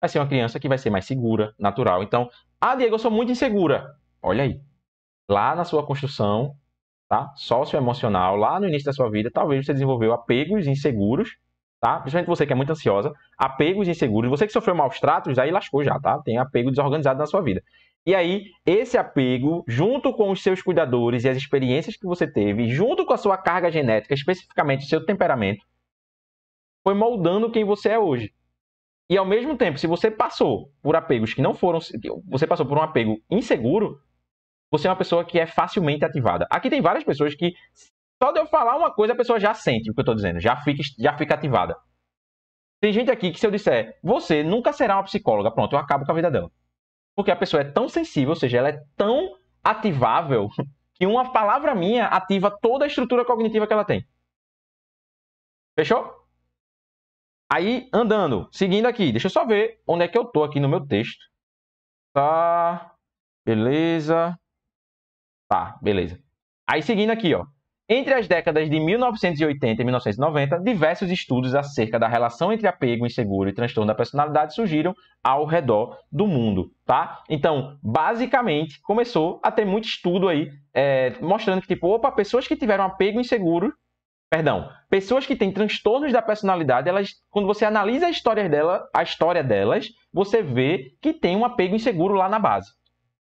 Vai ser uma criança que vai ser mais segura, natural. Então, ah, Diego, eu sou muito insegura. Olha aí. Lá na sua construção, tá? Socioemocional, lá no início da sua vida, talvez você desenvolveu apegos inseguros, tá? Principalmente você que é muito ansiosa, apegos inseguros. Você que sofreu maus tratos, aí lascou já, tá? Tem apego desorganizado na sua vida. E aí, esse apego, junto com os seus cuidadores e as experiências que você teve, junto com a sua carga genética, especificamente o seu temperamento, foi moldando quem você é hoje. E ao mesmo tempo, se você passou por apegos que não foram. Você passou por um apego inseguro, você é uma pessoa que é facilmente ativada. Aqui tem várias pessoas que, só de eu falar uma coisa, a pessoa já sente o que eu estou dizendo, já fica, já fica ativada. Tem gente aqui que, se eu disser, você nunca será uma psicóloga, pronto, eu acabo com a vida dela. Porque a pessoa é tão sensível, ou seja, ela é tão ativável, que uma palavra minha ativa toda a estrutura cognitiva que ela tem. Fechou? Aí, andando, seguindo aqui, deixa eu só ver onde é que eu tô aqui no meu texto. Tá, beleza. Tá, beleza. Aí, seguindo aqui, ó. Entre as décadas de 1980 e 1990, diversos estudos acerca da relação entre apego inseguro e transtorno da personalidade surgiram ao redor do mundo, tá? Então, basicamente, começou a ter muito estudo aí é, mostrando que, tipo, opa, pessoas que tiveram apego inseguro, perdão, pessoas que têm transtornos da personalidade, elas, quando você analisa a história dela, a história delas, você vê que tem um apego inseguro lá na base.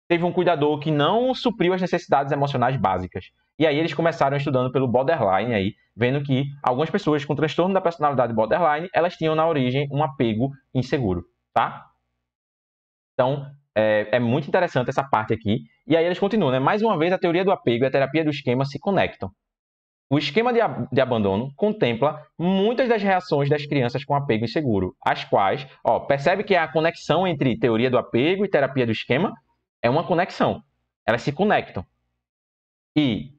Teve um cuidador que não supriu as necessidades emocionais básicas e aí eles começaram estudando pelo borderline aí, vendo que algumas pessoas com transtorno da personalidade borderline, elas tinham na origem um apego inseguro, tá? Então, é, é muito interessante essa parte aqui. E aí eles continuam, né? Mais uma vez, a teoria do apego e a terapia do esquema se conectam. O esquema de, de, abandono contempla muitas das reações das crianças com apego inseguro, as quais, ó, percebe que a conexão entre teoria do apego e terapia do esquema é uma conexão. Elas se conectam. E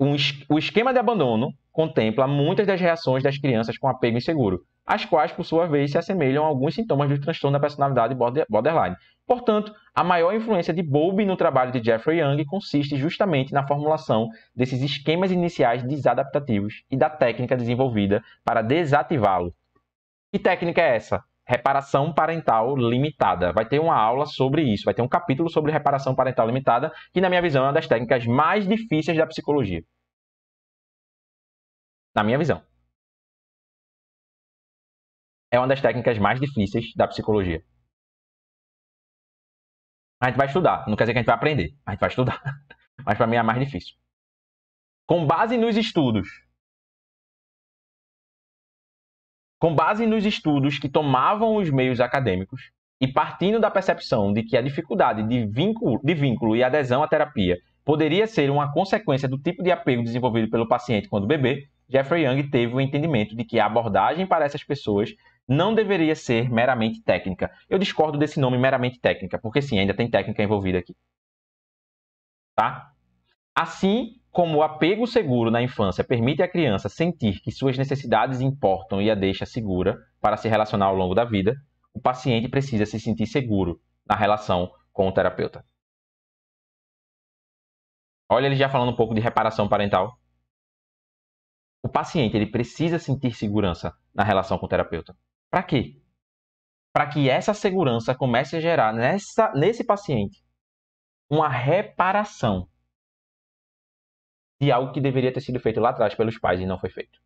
um, o esquema de abandono contempla muitas das reações das crianças com apego inseguro, as quais, por sua vez, se assemelham a alguns sintomas do transtorno da personalidade borderline. Portanto, a maior influência de Bowlby no trabalho de Jeffrey Young consiste justamente na formulação desses esquemas iniciais desadaptativos e da técnica desenvolvida para desativá-lo. Que técnica é essa? reparação parental limitada. Vai ter uma aula sobre isso, vai ter um capítulo sobre reparação parental limitada, que na minha visão é uma das técnicas mais difíceis da psicologia. Na minha visão. É uma das técnicas mais difíceis da psicologia. A gente vai estudar, não quer dizer que a gente vai aprender, a gente vai estudar. Mas para mim é a mais difícil. Com base nos estudos Com base nos estudos que tomavam os meios acadêmicos e partindo da percepção de que a dificuldade de vínculo, de vínculo e adesão à terapia poderia ser uma consequência do tipo de apego desenvolvido pelo paciente quando bebê, Jeffrey Young teve o entendimento de que a abordagem para essas pessoas não deveria ser meramente técnica. Eu discordo desse nome meramente técnica, porque sim, ainda tem técnica envolvida aqui. Tá? Assim, como o apego seguro na infância permite à criança sentir que suas necessidades importam e a deixa segura para se relacionar ao longo da vida, o paciente precisa se sentir seguro na relação com o terapeuta. Olha ele já falando um pouco de reparação parental. O paciente ele precisa sentir segurança na relação com o terapeuta. Para quê? Para que essa segurança comece a gerar nessa, nesse paciente uma reparação de algo que deveria ter sido feito lá atrás pelos pais e não foi feito.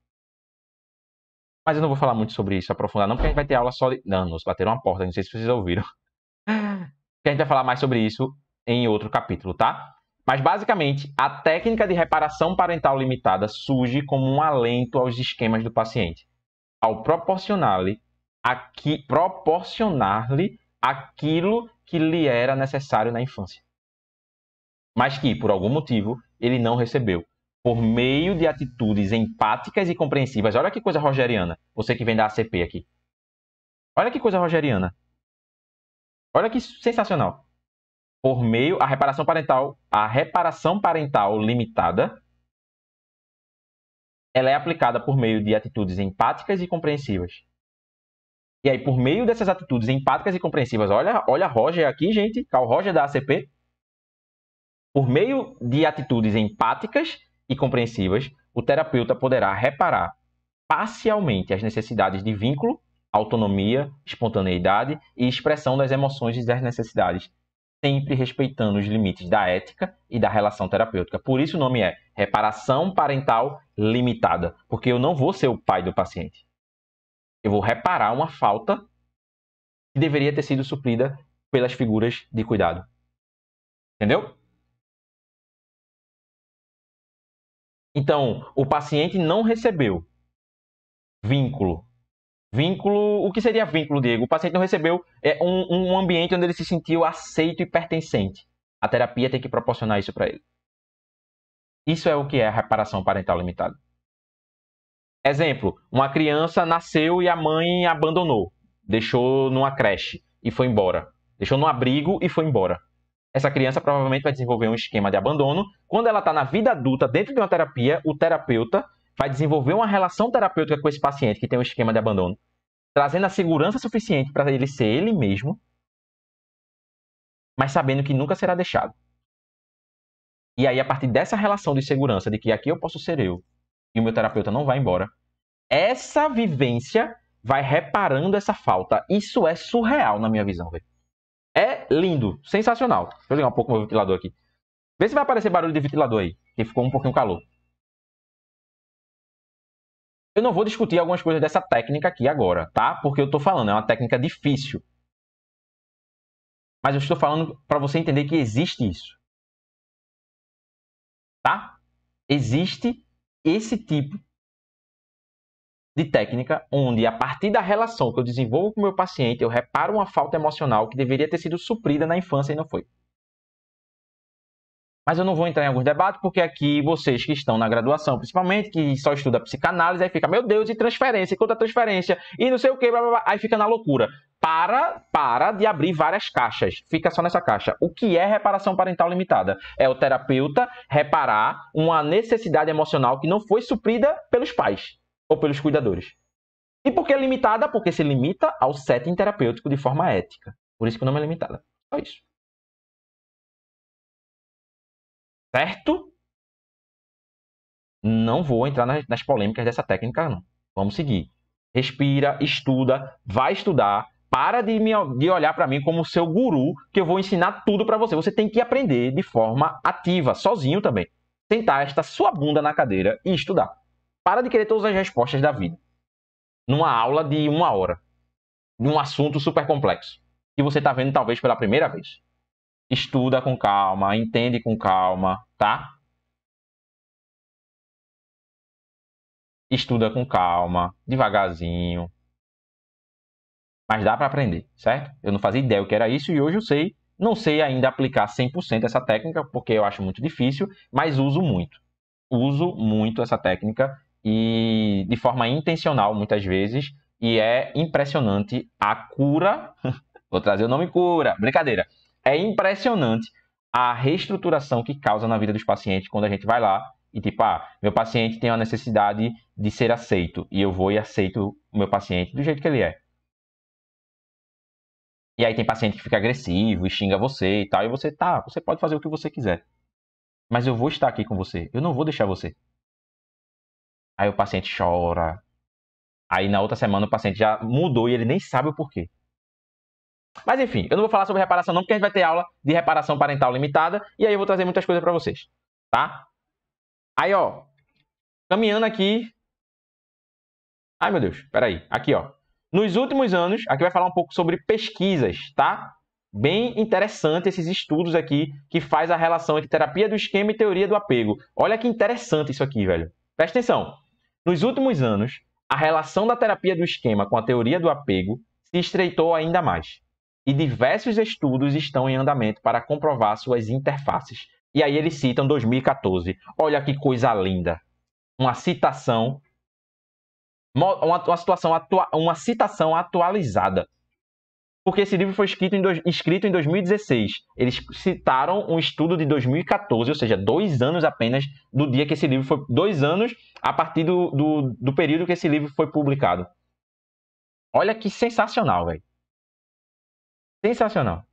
Mas eu não vou falar muito sobre isso, aprofundar, não, porque a gente vai ter aula só de. Não, nos bateram uma porta, não sei se vocês ouviram. a gente vai falar mais sobre isso em outro capítulo, tá? Mas basicamente, a técnica de reparação parental limitada surge como um alento aos esquemas do paciente, ao proporcionar-lhe aqui, proporcionar-lhe aquilo que lhe era necessário na infância. Mas que, por algum motivo, ele não recebeu. Por meio de atitudes empáticas e compreensivas. Olha que coisa rogeriana. Você que vem da ACP aqui. Olha que coisa rogeriana. Olha que sensacional. Por meio a reparação parental, a reparação parental limitada, ela é aplicada por meio de atitudes empáticas e compreensivas. E aí, por meio dessas atitudes empáticas e compreensivas, olha, olha Roger aqui, gente, Carl Roger da ACP, por meio de atitudes empáticas e compreensivas, o terapeuta poderá reparar parcialmente as necessidades de vínculo, autonomia, espontaneidade e expressão das emoções e das necessidades, sempre respeitando os limites da ética e da relação terapêutica. Por isso o nome é reparação parental limitada, porque eu não vou ser o pai do paciente. Eu vou reparar uma falta que deveria ter sido suprida pelas figuras de cuidado. Entendeu? Então, o paciente não recebeu vínculo. Vínculo, o que seria vínculo, Diego? O paciente não recebeu é um, um ambiente onde ele se sentiu aceito e pertencente. A terapia tem que proporcionar isso para ele. Isso é o que é reparação parental limitada. Exemplo: uma criança nasceu e a mãe abandonou, deixou numa creche e foi embora, deixou num abrigo e foi embora essa criança provavelmente vai desenvolver um esquema de abandono. Quando ela está na vida adulta, dentro de uma terapia, o terapeuta vai desenvolver uma relação terapêutica com esse paciente que tem um esquema de abandono, trazendo a segurança suficiente para ele ser ele mesmo, mas sabendo que nunca será deixado. E aí, a partir dessa relação de segurança, de que aqui eu posso ser eu e o meu terapeuta não vai embora, essa vivência vai reparando essa falta. Isso é surreal na minha visão, velho. É lindo, sensacional. Deixa eu ligar um pouco o meu ventilador aqui. Vê se vai aparecer barulho de ventilador aí, que ficou um pouquinho calor. Eu não vou discutir algumas coisas dessa técnica aqui agora, tá? Porque eu estou falando, é uma técnica difícil. Mas eu estou falando para você entender que existe isso. Tá? Existe esse tipo de técnica onde, a partir da relação que eu desenvolvo com o meu paciente, eu reparo uma falta emocional que deveria ter sido suprida na infância e não foi. Mas eu não vou entrar em alguns debates, porque aqui vocês que estão na graduação, principalmente, que só estuda psicanálise, aí fica, meu Deus, e transferência, e contra transferência, e não sei o que, aí fica na loucura. Para, para de abrir várias caixas. Fica só nessa caixa. O que é reparação parental limitada? É o terapeuta reparar uma necessidade emocional que não foi suprida pelos pais ou pelos cuidadores. E por que limitada? Porque se limita ao setting terapêutico de forma ética. Por isso que o nome é limitada. Só isso. Certo? Não vou entrar nas, nas polêmicas dessa técnica, não. Vamos seguir. Respira, estuda, vai estudar. Para de, me, de olhar para mim como seu guru, que eu vou ensinar tudo para você. Você tem que aprender de forma ativa, sozinho também. Sentar esta sua bunda na cadeira e estudar. Para de querer todas as respostas da vida. Numa aula de uma hora. De um assunto super complexo. Que você está vendo talvez pela primeira vez estuda com calma, entende com calma, tá? Estuda com calma, devagarzinho. Mas dá para aprender, certo? Eu não fazia ideia o que era isso e hoje eu sei. Não sei ainda aplicar 100% essa técnica, porque eu acho muito difícil, mas uso muito. Uso muito essa técnica e de forma intencional muitas vezes, e é impressionante a cura. Vou trazer o nome cura, brincadeira é impressionante a reestruturação que causa na vida dos pacientes quando a gente vai lá e tipo, ah, meu paciente tem uma necessidade de ser aceito e eu vou e aceito o meu paciente do jeito que ele é. E aí tem paciente que fica agressivo e xinga você e tal, e você tá, você pode fazer o que você quiser. Mas eu vou estar aqui com você, eu não vou deixar você. Aí o paciente chora. Aí na outra semana o paciente já mudou e ele nem sabe o porquê. Mas enfim, eu não vou falar sobre reparação não, porque a gente vai ter aula de reparação parental limitada e aí eu vou trazer muitas coisas para vocês, tá? Aí, ó, caminhando aqui. Ai, meu Deus, peraí. Aqui, ó. Nos últimos anos, aqui vai falar um pouco sobre pesquisas, tá? Bem interessante esses estudos aqui que faz a relação entre terapia do esquema e teoria do apego. Olha que interessante isso aqui, velho. Presta atenção. Nos últimos anos, a relação da terapia do esquema com a teoria do apego se estreitou ainda mais e diversos estudos estão em andamento para comprovar suas interfaces. E aí eles citam 2014. Olha que coisa linda. Uma citação uma, uma, situação atua, uma citação atualizada. Porque esse livro foi escrito em, escrito em 2016. Eles citaram um estudo de 2014, ou seja, dois anos apenas do dia que esse livro foi. Dois anos a partir do, do, do período que esse livro foi publicado. Olha que sensacional, velho. Sensacional.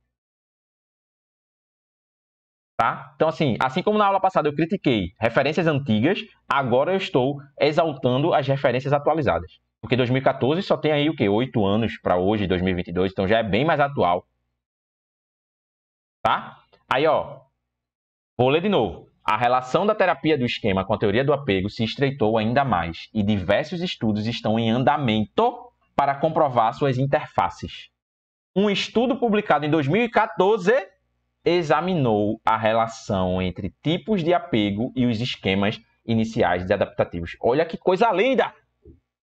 Tá? Então, assim, assim como na aula passada eu critiquei referências antigas, agora eu estou exaltando as referências atualizadas. Porque 2014 só tem aí o quê? Oito anos para hoje, 2022, então já é bem mais atual. Tá? Aí, ó, vou ler de novo. A relação da terapia do esquema com a teoria do apego se estreitou ainda mais e diversos estudos estão em andamento para comprovar suas interfaces um estudo publicado em 2014 examinou a relação entre tipos de apego e os esquemas iniciais de adaptativos. Olha que coisa linda!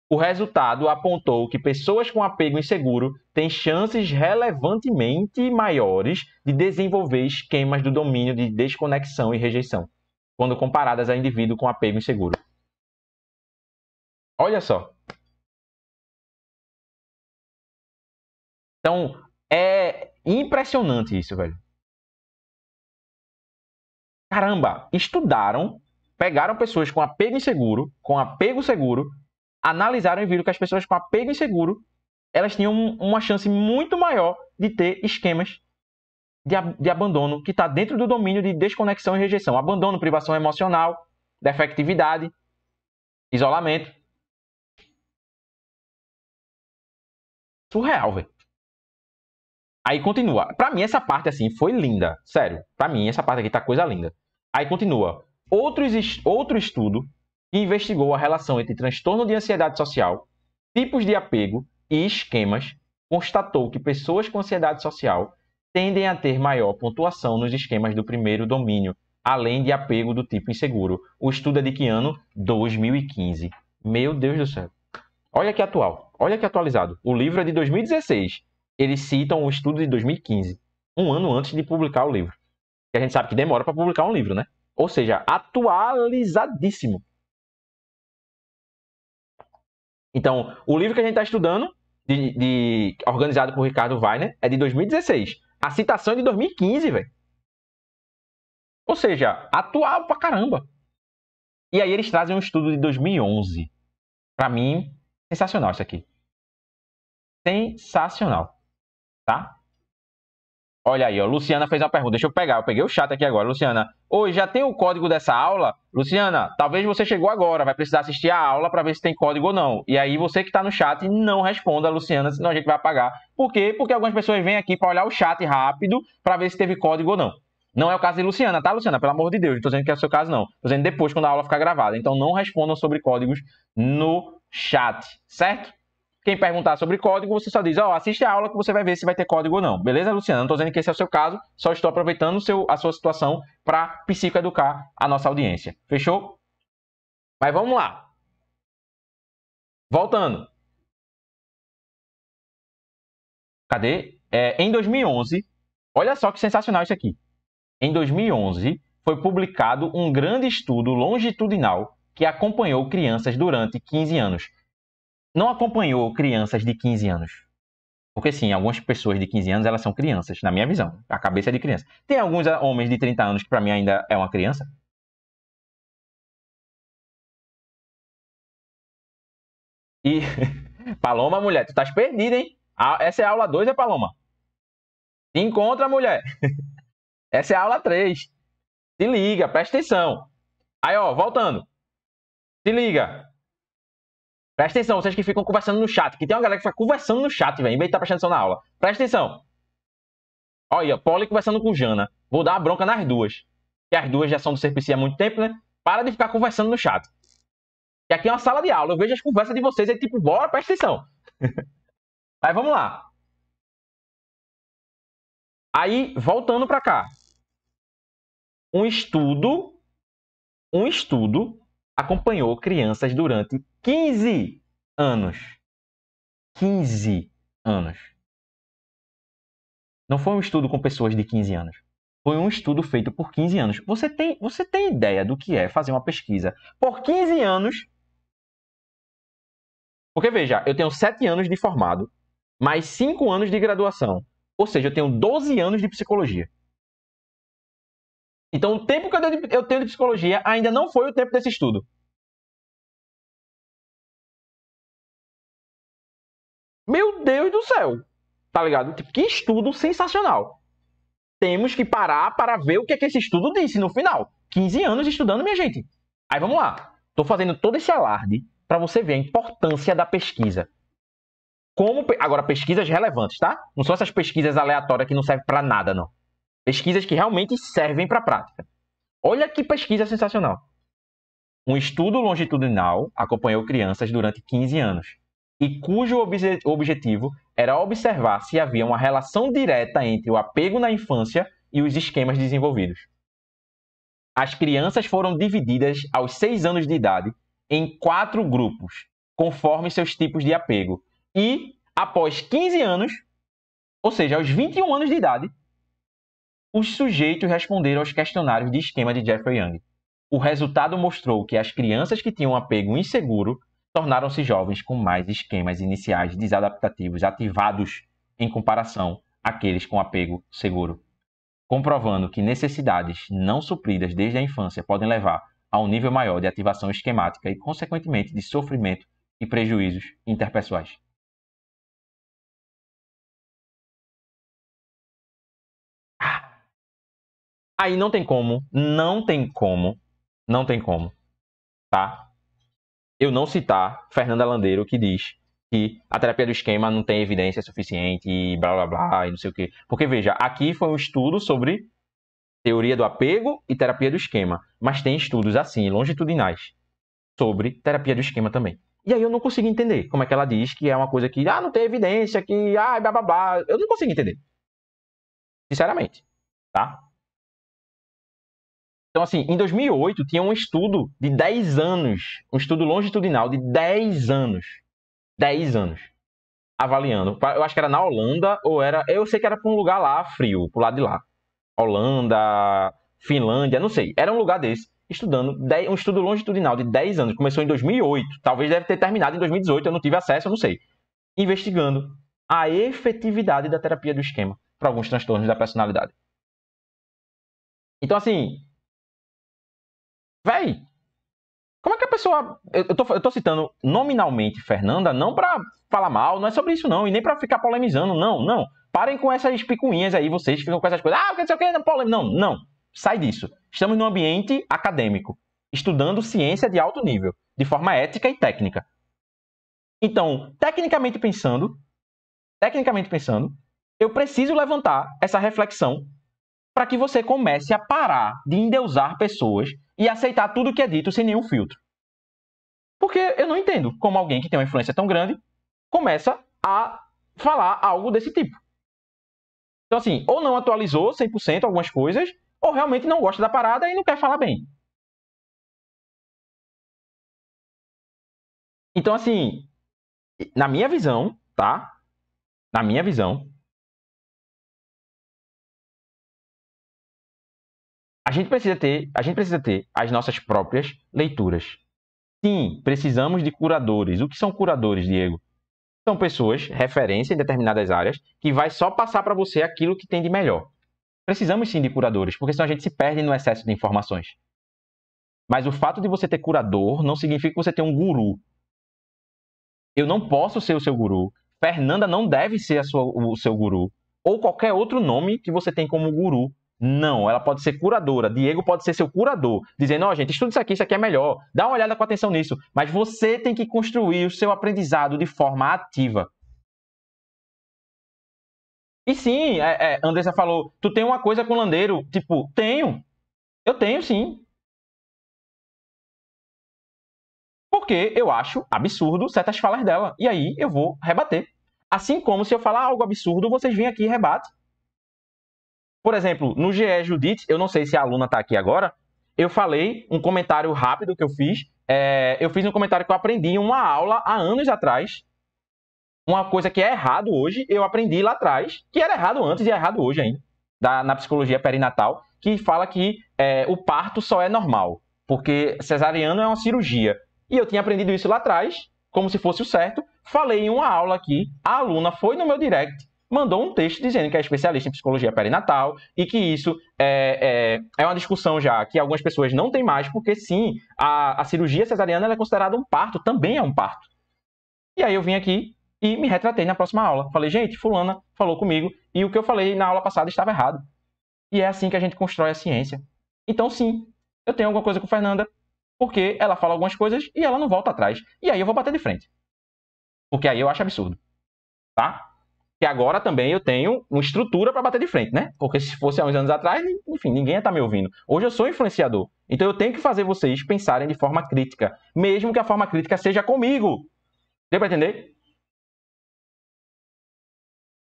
O resultado apontou que pessoas com apego inseguro têm chances relevantemente maiores de desenvolver esquemas do domínio de desconexão e rejeição, quando comparadas a indivíduo com apego inseguro. Olha só. Então, é impressionante isso, velho. Caramba, estudaram, pegaram pessoas com apego inseguro, com apego seguro, analisaram e viram que as pessoas com apego inseguro, elas tinham uma chance muito maior de ter esquemas de, de abandono que está dentro do domínio de desconexão e rejeição. Abandono, privação emocional, defectividade, isolamento. Surreal, velho. Aí continua. Para mim, essa parte assim foi linda. Sério. Para mim, essa parte aqui tá coisa linda. Aí continua. Outro, outro estudo que investigou a relação entre transtorno de ansiedade social, tipos de apego e esquemas constatou que pessoas com ansiedade social tendem a ter maior pontuação nos esquemas do primeiro domínio, além de apego do tipo inseguro. O estudo é de que ano? 2015. Meu Deus do céu. Olha que atual, olha que atualizado. O livro é de 2016. Eles citam o estudo de 2015, um ano antes de publicar o livro. Que a gente sabe que demora para publicar um livro, né? Ou seja, atualizadíssimo. Então, o livro que a gente está estudando, de, de, organizado por Ricardo Weiner, é de 2016. A citação é de 2015, velho. Ou seja, atual pra caramba. E aí eles trazem um estudo de 2011. Para mim, sensacional isso aqui. Sensacional. Tá? Olha aí, ó. Luciana fez uma pergunta. Deixa eu pegar. Eu peguei o chat aqui agora. Luciana, hoje já tem o código dessa aula? Luciana, talvez você chegou agora, vai precisar assistir a aula para ver se tem código ou não. E aí você que está no chat não responda, Luciana, senão a gente vai apagar. Por quê? Porque algumas pessoas vêm aqui para olhar o chat rápido para ver se teve código ou não. Não é o caso de Luciana, tá, Luciana? Pelo amor de Deus, não estou dizendo que é o seu caso, não. Estou dizendo depois, quando a aula ficar gravada. Então não respondam sobre códigos no chat, certo? Quem perguntar sobre código, você só diz, ó, oh, assiste a aula que você vai ver se vai ter código ou não. Beleza, Luciana? Não estou dizendo que esse é o seu caso, só estou aproveitando seu, a sua situação para psicoeducar a nossa audiência. Fechou? Mas vamos lá. Voltando. Cadê? É, em 2011, olha só que sensacional isso aqui. Em 2011, foi publicado um grande estudo longitudinal que acompanhou crianças durante 15 anos não acompanhou crianças de 15 anos. Porque sim, algumas pessoas de 15 anos, elas são crianças, na minha visão. A cabeça é de criança. Tem alguns homens de 30 anos que para mim ainda é uma criança. E Paloma, mulher, tu estás perdida, hein? Essa é a aula 2, é Paloma? Se encontra, mulher. Essa é a aula 3. Se liga, presta atenção. Aí, ó, voltando. Se liga. Presta atenção, vocês que ficam conversando no chat, que tem uma galera que fica conversando no chat, velho, em vez de estar tá prestando atenção na aula. Presta atenção. Olha, Polly conversando com Jana. Vou dar uma bronca nas duas. Que as duas já são do CPC há muito tempo, né? Para de ficar conversando no chat. E aqui é uma sala de aula. Eu vejo as conversas de vocês aí, tipo, bora, presta atenção. Aí vamos lá. Aí, voltando para cá. Um estudo, um estudo acompanhou crianças durante 15 anos. 15 anos. Não foi um estudo com pessoas de 15 anos. Foi um estudo feito por 15 anos. Você tem, você tem ideia do que é fazer uma pesquisa por 15 anos? Porque veja, eu tenho 7 anos de formado, mais 5 anos de graduação. Ou seja, eu tenho 12 anos de psicologia. Então, o tempo que eu tenho de psicologia ainda não foi o tempo desse estudo. Meu Deus do céu! Tá ligado? Tipo, que estudo sensacional. Temos que parar para ver o que, é que esse estudo disse no final. 15 anos estudando, minha gente. Aí vamos lá. Estou fazendo todo esse alarde para você ver a importância da pesquisa. Como agora pesquisas relevantes, tá? Não são essas pesquisas aleatórias que não servem para nada, não. Pesquisas que realmente servem para a prática. Olha que pesquisa sensacional. Um estudo longitudinal acompanhou crianças durante 15 anos e cujo obje objetivo era observar se havia uma relação direta entre o apego na infância e os esquemas desenvolvidos. As crianças foram divididas aos 6 anos de idade em quatro grupos, conforme seus tipos de apego. E, após 15 anos, ou seja, aos 21 anos de idade, os sujeitos responderam aos questionários de esquema de Jeffrey Young. O resultado mostrou que as crianças que tinham apego inseguro tornaram-se jovens com mais esquemas iniciais desadaptativos ativados em comparação àqueles com apego seguro, comprovando que necessidades não supridas desde a infância podem levar a um nível maior de ativação esquemática e, consequentemente, de sofrimento e prejuízos interpessoais. Ah, Aí não tem como, não tem como, não tem como, tá? Eu não citar Fernanda Landeiro que diz que a terapia do esquema não tem evidência suficiente e blá blá blá e não sei o quê. Porque veja, aqui foi um estudo sobre teoria do apego e terapia do esquema, mas tem estudos assim, longitudinais, sobre terapia do esquema também. E aí eu não consigo entender como é que ela diz que é uma coisa que, ah, não tem evidência, que, ah, blá blá blá. Eu não consigo entender. Sinceramente, tá? Então, assim, em 2008 tinha um estudo de 10 anos, um estudo longitudinal de 10 anos. 10 anos. Avaliando. Eu acho que era na Holanda ou era. Eu sei que era para um lugar lá frio, pro lado de lá. Holanda, Finlândia, não sei. Era um lugar desse estudando um estudo longitudinal de 10 anos, começou em 2008, talvez deve ter terminado em 2018, eu não tive acesso, eu não sei. Investigando a efetividade da terapia do esquema para alguns transtornos da personalidade. Então, assim, véi, como é que a pessoa. Eu tô, eu tô citando nominalmente Fernanda, não para falar mal, não é sobre isso, não, e nem para ficar polemizando, não, não. Parem com essas picuinhas aí, vocês ficam com essas coisas, ah, não sei o que, não, não, não. Sai disso. Estamos num ambiente acadêmico, estudando ciência de alto nível, de forma ética e técnica. Então, tecnicamente pensando, tecnicamente pensando, eu preciso levantar essa reflexão para que você comece a parar de endeusar pessoas e aceitar tudo que é dito sem nenhum filtro. Porque eu não entendo como alguém que tem uma influência tão grande começa a falar algo desse tipo. Então, assim, ou não atualizou 100% algumas coisas, ou realmente não gosta da parada e não quer falar bem. Então, assim, na minha visão, tá? Na minha visão, a gente precisa ter, a gente precisa ter as nossas próprias leituras. Sim, precisamos de curadores. O que são curadores, Diego? São pessoas, referência em determinadas áreas, que vai só passar para você aquilo que tem de melhor. Precisamos sim de curadores, porque senão a gente se perde no excesso de informações. Mas o fato de você ter curador não significa que você tem um guru. Eu não posso ser o seu guru. Fernanda não deve ser sua, o seu guru. Ou qualquer outro nome que você tem como guru. Não, ela pode ser curadora. Diego pode ser seu curador, dizendo: Ó, oh, gente, estuda isso aqui, isso aqui é melhor. Dá uma olhada com atenção nisso. Mas você tem que construir o seu aprendizado de forma ativa. E sim, é, é, Andressa falou, tu tem uma coisa com o Landeiro? Tipo, tenho. Eu tenho sim. Porque eu acho absurdo certas falas dela. E aí eu vou rebater. Assim como se eu falar algo absurdo, vocês vêm aqui e rebatem. Por exemplo, no GE Judite, eu não sei se a aluna está aqui agora, eu falei um comentário rápido que eu fiz. É, eu fiz um comentário que eu aprendi em uma aula há anos atrás, uma coisa que é errado hoje, eu aprendi lá atrás, que era errado antes e é errado hoje ainda, da, na psicologia perinatal, que fala que é, o parto só é normal, porque cesariano é uma cirurgia. E eu tinha aprendido isso lá atrás, como se fosse o certo. Falei em uma aula aqui, a aluna foi no meu direct, mandou um texto dizendo que é especialista em psicologia perinatal e que isso é, é, é uma discussão já que algumas pessoas não têm mais, porque sim, a, a cirurgia cesariana é considerada um parto, também é um parto. E aí eu vim aqui e me retratei na próxima aula. Falei, gente, fulana falou comigo e o que eu falei na aula passada estava errado. E é assim que a gente constrói a ciência. Então, sim, eu tenho alguma coisa com Fernanda, porque ela fala algumas coisas e ela não volta atrás. E aí eu vou bater de frente. Porque aí eu acho absurdo. Tá? Que agora também eu tenho uma estrutura para bater de frente, né? Porque se fosse há uns anos atrás, enfim, ninguém ia estar tá me ouvindo. Hoje eu sou influenciador. Então eu tenho que fazer vocês pensarem de forma crítica. Mesmo que a forma crítica seja comigo. Deu para entender?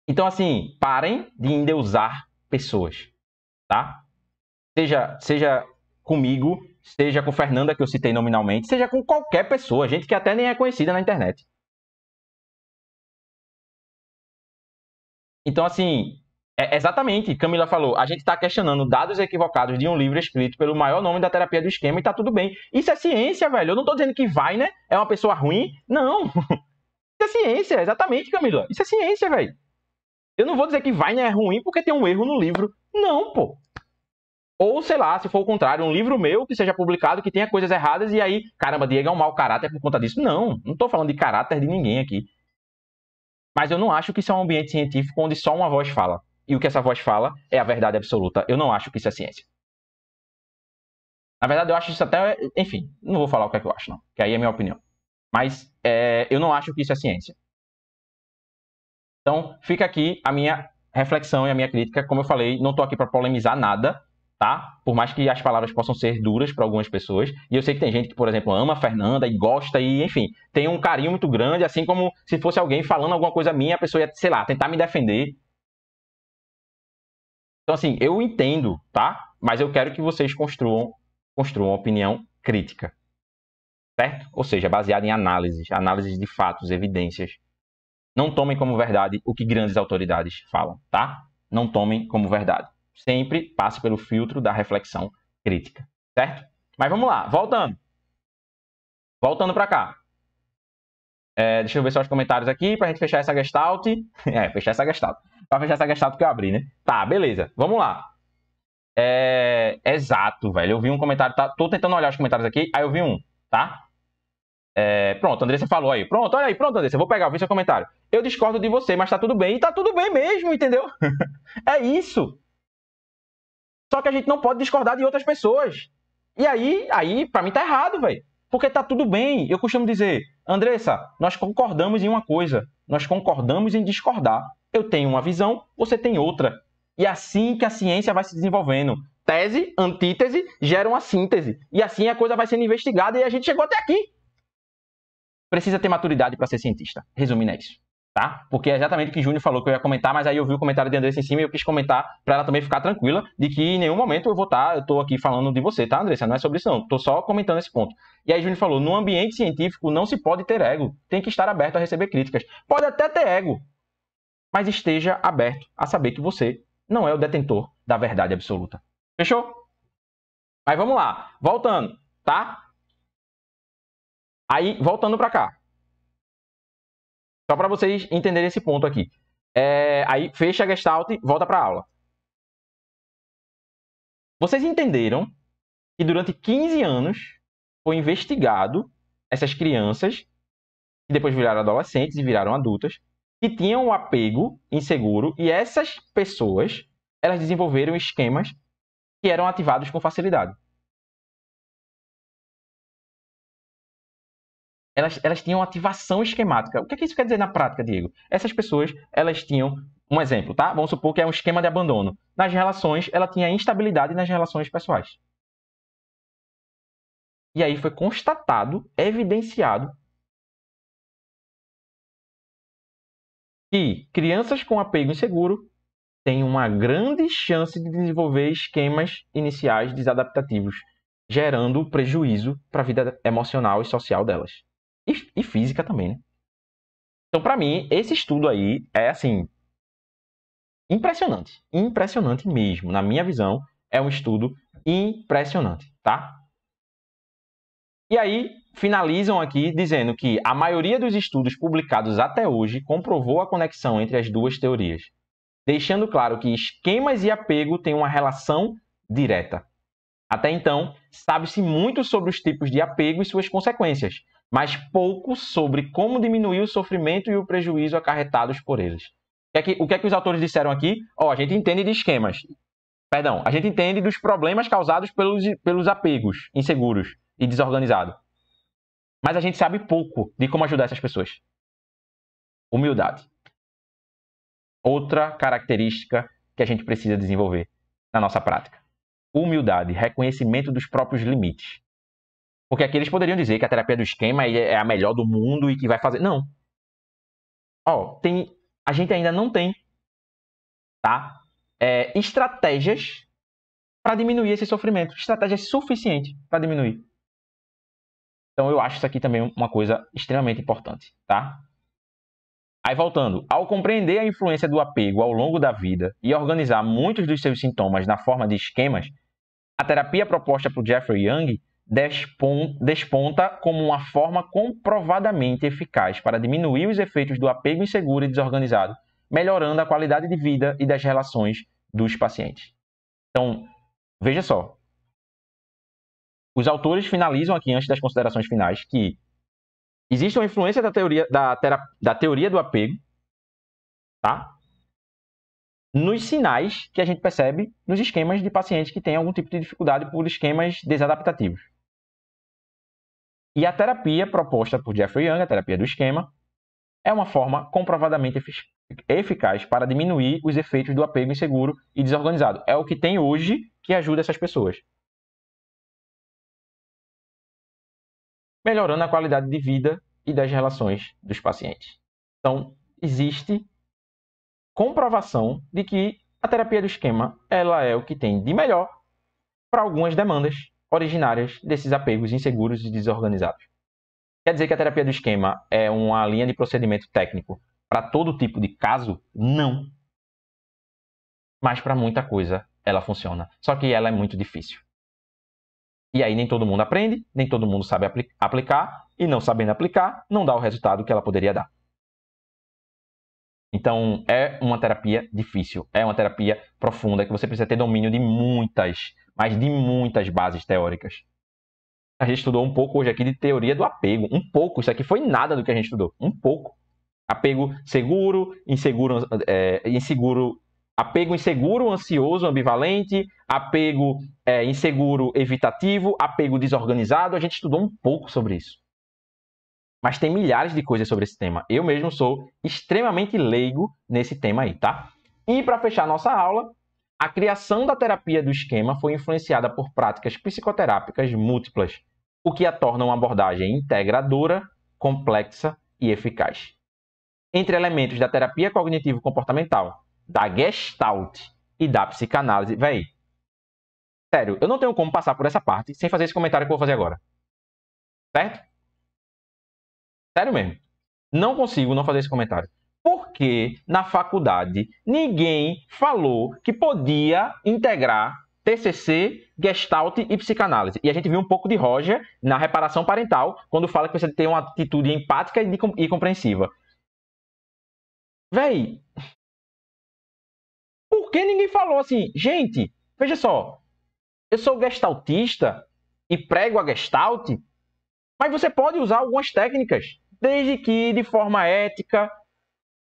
Então, assim, parem de endeusar pessoas, tá? Seja, seja comigo, seja com Fernanda, que eu citei nominalmente, seja com qualquer pessoa, gente que até nem é conhecida na internet. Então, assim, é exatamente, Camila falou, a gente está questionando dados equivocados de um livro escrito pelo maior nome da terapia do esquema e tá tudo bem. Isso é ciência, velho. Eu não estou dizendo que vai, né? É uma pessoa ruim. Não. Isso é ciência, exatamente, Camila. Isso é ciência, velho. Eu não vou dizer que Vine é ruim porque tem um erro no livro. Não, pô. Ou, sei lá, se for o contrário, um livro meu que seja publicado que tenha coisas erradas e aí, caramba, Diego é um mau caráter por conta disso. Não, não estou falando de caráter de ninguém aqui. Mas eu não acho que isso é um ambiente científico onde só uma voz fala. E o que essa voz fala é a verdade absoluta. Eu não acho que isso é ciência. Na verdade, eu acho isso até. Enfim, não vou falar o que é que eu acho, não. Que aí é a minha opinião. Mas é, eu não acho que isso é ciência. Então, fica aqui a minha reflexão e a minha crítica. Como eu falei, não estou aqui para polemizar nada, tá? Por mais que as palavras possam ser duras para algumas pessoas. E eu sei que tem gente que, por exemplo, ama a Fernanda e gosta e, enfim, tem um carinho muito grande, assim como se fosse alguém falando alguma coisa minha, a pessoa ia, sei lá, tentar me defender. Então, assim, eu entendo, tá? Mas eu quero que vocês construam, construam uma opinião crítica. Certo? Ou seja, baseada em análises, análises de fatos, evidências. Não tomem como verdade o que grandes autoridades falam, tá? Não tomem como verdade. Sempre passe pelo filtro da reflexão crítica, certo? Mas vamos lá, voltando. Voltando para cá. É, deixa eu ver só os comentários aqui pra gente fechar essa gestalt. É, fechar essa gestalt. Pra fechar essa gestalt que eu abri, né? Tá, beleza. Vamos lá. É... Exato, velho. Eu vi um comentário. Tá... Tô tentando olhar os comentários aqui. Aí eu vi um, tá? É... Pronto, Andressa falou aí. Pronto, olha aí. Pronto, Andressa. Eu vou pegar, eu vi seu comentário. Eu discordo de você, mas tá tudo bem. E tá tudo bem mesmo, entendeu? é isso. Só que a gente não pode discordar de outras pessoas. E aí, aí para mim tá errado, velho. Porque tá tudo bem. Eu costumo dizer, Andressa, nós concordamos em uma coisa. Nós concordamos em discordar. Eu tenho uma visão, você tem outra. E é assim que a ciência vai se desenvolvendo. Tese, antítese geram a síntese. E assim a coisa vai sendo investigada e a gente chegou até aqui. Precisa ter maturidade para ser cientista. Resumindo é isso. Tá? Porque é exatamente o que o Júnior falou que eu ia comentar, mas aí eu vi o comentário de Andressa em cima e eu quis comentar para ela também ficar tranquila de que em nenhum momento eu vou estar, tá, eu estou aqui falando de você, tá, Andressa? Não é sobre isso, não. Estou só comentando esse ponto. E aí Júnior falou: no ambiente científico não se pode ter ego, tem que estar aberto a receber críticas. Pode até ter ego, mas esteja aberto a saber que você não é o detentor da verdade absoluta. Fechou? Mas vamos lá, voltando, tá? Aí, voltando para cá. Só para vocês entenderem esse ponto aqui. É, aí, fecha a Gestalt e volta para a aula. Vocês entenderam que durante 15 anos foi investigado essas crianças que depois viraram adolescentes e viraram adultas que tinham um apego inseguro e essas pessoas elas desenvolveram esquemas que eram ativados com facilidade. Elas, elas tinham ativação esquemática. O que, é que isso quer dizer na prática, Diego? Essas pessoas, elas tinham, um exemplo, tá? Vamos supor que é um esquema de abandono. Nas relações, ela tinha instabilidade nas relações pessoais. E aí foi constatado, evidenciado, que crianças com apego inseguro têm uma grande chance de desenvolver esquemas iniciais desadaptativos, gerando prejuízo para a vida emocional e social delas. E, e física também, né? Então, para mim, esse estudo aí é assim impressionante, impressionante mesmo. Na minha visão, é um estudo impressionante, tá? E aí, finalizam aqui dizendo que a maioria dos estudos publicados até hoje comprovou a conexão entre as duas teorias, deixando claro que esquemas e apego têm uma relação direta. Até então, sabe-se muito sobre os tipos de apego e suas consequências, mas pouco sobre como diminuir o sofrimento e o prejuízo acarretados por eles. O que é que, que, é que os autores disseram aqui? Oh, a gente entende de esquemas. Perdão, a gente entende dos problemas causados pelos, pelos apegos inseguros e desorganizados. Mas a gente sabe pouco de como ajudar essas pessoas. Humildade. Outra característica que a gente precisa desenvolver na nossa prática. Humildade, reconhecimento dos próprios limites. Porque aqui eles poderiam dizer que a terapia do esquema é a melhor do mundo e que vai fazer. Não. Ó, tem. A gente ainda não tem, tá? É, estratégias para diminuir esse sofrimento. Estratégias suficientes para diminuir. Então eu acho isso aqui também uma coisa extremamente importante, tá? Aí voltando, ao compreender a influência do apego ao longo da vida e organizar muitos dos seus sintomas na forma de esquemas, a terapia proposta por Jeffrey Young desponta como uma forma comprovadamente eficaz para diminuir os efeitos do apego inseguro e desorganizado, melhorando a qualidade de vida e das relações dos pacientes. Então, veja só, os autores finalizam aqui, antes das considerações finais, que existe uma influência da teoria, da, da teoria do apego, tá? nos sinais que a gente percebe nos esquemas de pacientes que têm algum tipo de dificuldade por esquemas desadaptativos. E a terapia proposta por Jeffrey Young, a terapia do esquema, é uma forma comprovadamente eficaz para diminuir os efeitos do apego inseguro e desorganizado. É o que tem hoje que ajuda essas pessoas. Melhorando a qualidade de vida e das relações dos pacientes. Então, existe comprovação de que a terapia do esquema ela é o que tem de melhor para algumas demandas originárias desses apegos inseguros e desorganizados. Quer dizer que a terapia do esquema é uma linha de procedimento técnico para todo tipo de caso? Não. Mas para muita coisa ela funciona. Só que ela é muito difícil. E aí nem todo mundo aprende, nem todo mundo sabe aplicar, e não sabendo aplicar, não dá o resultado que ela poderia dar. Então, é uma terapia difícil, é uma terapia profunda que você precisa ter domínio de muitas, mas de muitas bases teóricas. A gente estudou um pouco hoje aqui de teoria do apego, um pouco, isso aqui foi nada do que a gente estudou, um pouco. Apego seguro, inseguro, é, inseguro apego inseguro, ansioso, ambivalente, apego é, inseguro, evitativo, apego desorganizado. A gente estudou um pouco sobre isso. Mas tem milhares de coisas sobre esse tema. Eu mesmo sou extremamente leigo nesse tema aí, tá? E para fechar nossa aula, a criação da terapia do esquema foi influenciada por práticas psicoterápicas múltiplas, o que a torna uma abordagem integradora, complexa e eficaz. Entre elementos da terapia cognitivo-comportamental, da Gestalt e da psicanálise, véi, sério, eu não tenho como passar por essa parte sem fazer esse comentário que eu vou fazer agora. Certo? Sério mesmo. Não consigo não fazer esse comentário. Porque na faculdade ninguém falou que podia integrar TCC, Gestalt e psicanálise. E a gente viu um pouco de Roger na reparação parental, quando fala que você tem uma atitude empática e, compreensiva. Véi, por que ninguém falou assim? Gente, veja só, eu sou gestaltista e prego a gestalt, mas você pode usar algumas técnicas desde que de forma ética,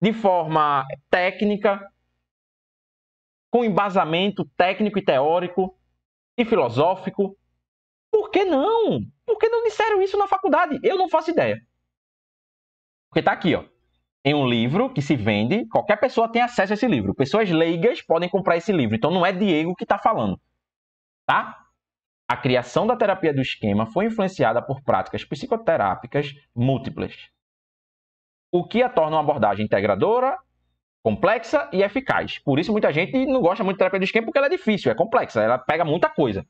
de forma técnica, com embasamento técnico e teórico e filosófico. Por que não? Por que não disseram isso na faculdade? Eu não faço ideia. Porque está aqui, ó. Em um livro que se vende, qualquer pessoa tem acesso a esse livro. Pessoas leigas podem comprar esse livro. Então não é Diego que está falando. Tá? A criação da terapia do esquema foi influenciada por práticas psicoterápicas múltiplas, o que a torna uma abordagem integradora, complexa e eficaz. Por isso muita gente não gosta muito da terapia do esquema porque ela é difícil, é complexa, ela pega muita coisa.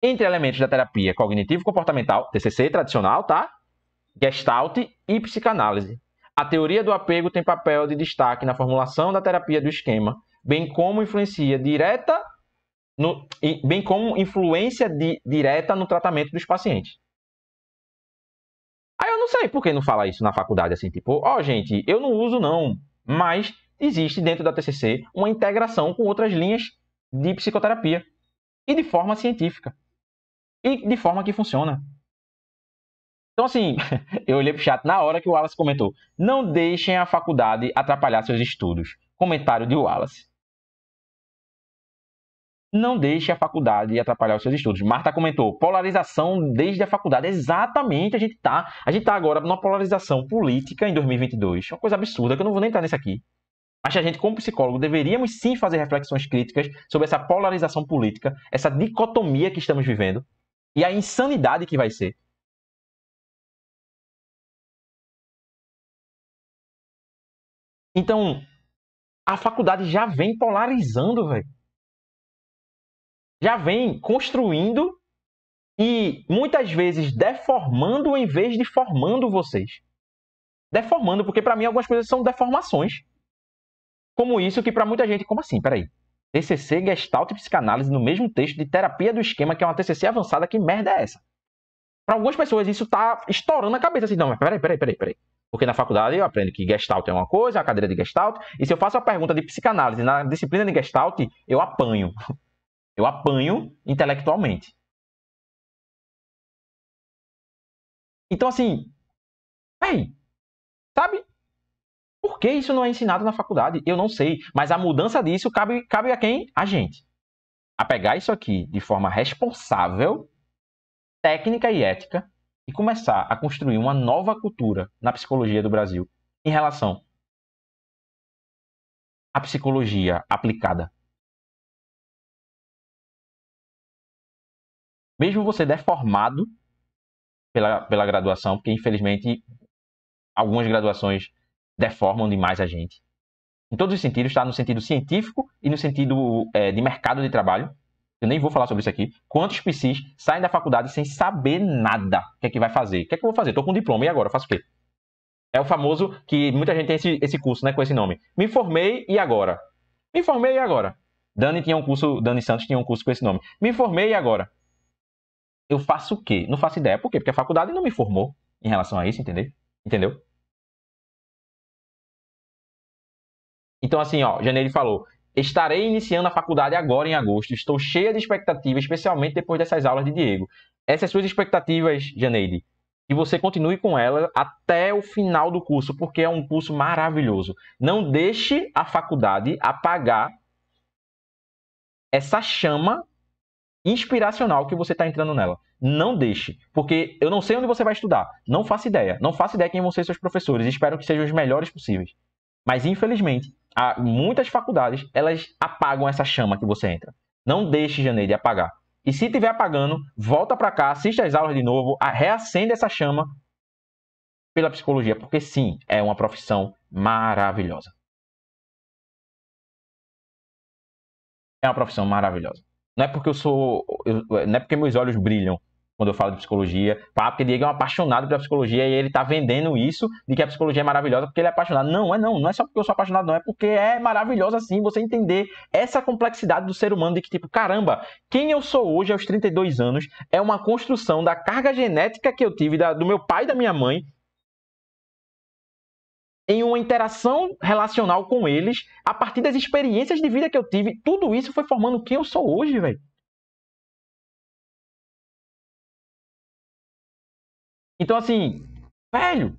Entre elementos da terapia cognitivo-comportamental, TCC tradicional, tá? Gestalt e psicanálise. A teoria do apego tem papel de destaque na formulação da terapia do esquema, bem como influencia direta no, bem como influência de, direta no tratamento dos pacientes. Não sei por que não fala isso na faculdade, assim, tipo, ó, oh, gente, eu não uso não, mas existe dentro da TCC uma integração com outras linhas de psicoterapia e de forma científica e de forma que funciona. Então, assim, eu olhei pro chat na hora que o Wallace comentou: não deixem a faculdade atrapalhar seus estudos. Comentário de Wallace não deixe a faculdade atrapalhar os seus estudos. Marta comentou, polarização desde a faculdade. Exatamente, a gente tá, a gente tá agora numa polarização política em 2022. Uma coisa absurda que eu não vou nem entrar nisso aqui. Mas a gente, como psicólogo, deveríamos sim fazer reflexões críticas sobre essa polarização política, essa dicotomia que estamos vivendo e a insanidade que vai ser. Então, a faculdade já vem polarizando, velho já vem construindo e muitas vezes deformando em vez de formando vocês. Deformando, porque para mim algumas coisas são deformações. Como isso que para muita gente, como assim? Peraí. TCC, Gestalt e Psicanálise no mesmo texto de terapia do esquema, que é uma TCC avançada, que merda é essa? Para algumas pessoas isso tá estourando a cabeça assim, não, mas peraí, peraí, peraí, peraí. Porque na faculdade eu aprendo que Gestalt é uma coisa, a cadeira de Gestalt, e se eu faço a pergunta de psicanálise na disciplina de Gestalt, eu apanho. Eu apanho intelectualmente. Então, assim, ei, sabe? Por que isso não é ensinado na faculdade? Eu não sei. Mas a mudança disso cabe, cabe a quem? A gente. A pegar isso aqui de forma responsável, técnica e ética e começar a construir uma nova cultura na psicologia do Brasil em relação à psicologia aplicada. Mesmo você deformado pela, pela graduação, porque infelizmente algumas graduações deformam demais a gente. Em todos os sentidos, está no sentido científico e no sentido é, de mercado de trabalho. Eu nem vou falar sobre isso aqui. Quantos PCs saem da faculdade sem saber nada o que é que vai fazer? O que é que eu vou fazer? Estou com diploma, e agora? Eu faço o quê? É o famoso que muita gente tem esse, esse curso, né, com esse nome. Me formei e agora? Me formei e agora? Dani tinha um curso, Dani Santos tinha um curso com esse nome. Me formei e agora? Eu faço o quê? Não faço ideia. Por quê? Porque a faculdade não me formou em relação a isso, entendeu? Entendeu? Então, assim, ó, Janeiro falou: estarei iniciando a faculdade agora em agosto. Estou cheia de expectativas, especialmente depois dessas aulas de Diego. Essas suas expectativas, Janeide, que você continue com elas até o final do curso, porque é um curso maravilhoso. Não deixe a faculdade apagar essa chama inspiracional que você está entrando nela. Não deixe, porque eu não sei onde você vai estudar, não faço ideia, não faço ideia quem vão ser seus professores, espero que sejam os melhores possíveis. Mas infelizmente, há muitas faculdades, elas apagam essa chama que você entra. Não deixe janeiro de apagar. E se estiver apagando, volta para cá, assista as aulas de novo, reacende essa chama pela psicologia, porque sim, é uma profissão maravilhosa. É uma profissão maravilhosa. Não é porque eu sou. Eu, não é porque meus olhos brilham quando eu falo de psicologia. Pá, porque Diego é um apaixonado pela psicologia e ele tá vendendo isso de que a psicologia é maravilhosa porque ele é apaixonado. Não, é não. Não é só porque eu sou apaixonado, não. É porque é maravilhosa assim você entender essa complexidade do ser humano de que, tipo, caramba, quem eu sou hoje aos 32 anos é uma construção da carga genética que eu tive da, do meu pai e da minha mãe em uma interação relacional com eles, a partir das experiências de vida que eu tive, tudo isso foi formando quem eu sou hoje, velho. Então, assim, velho,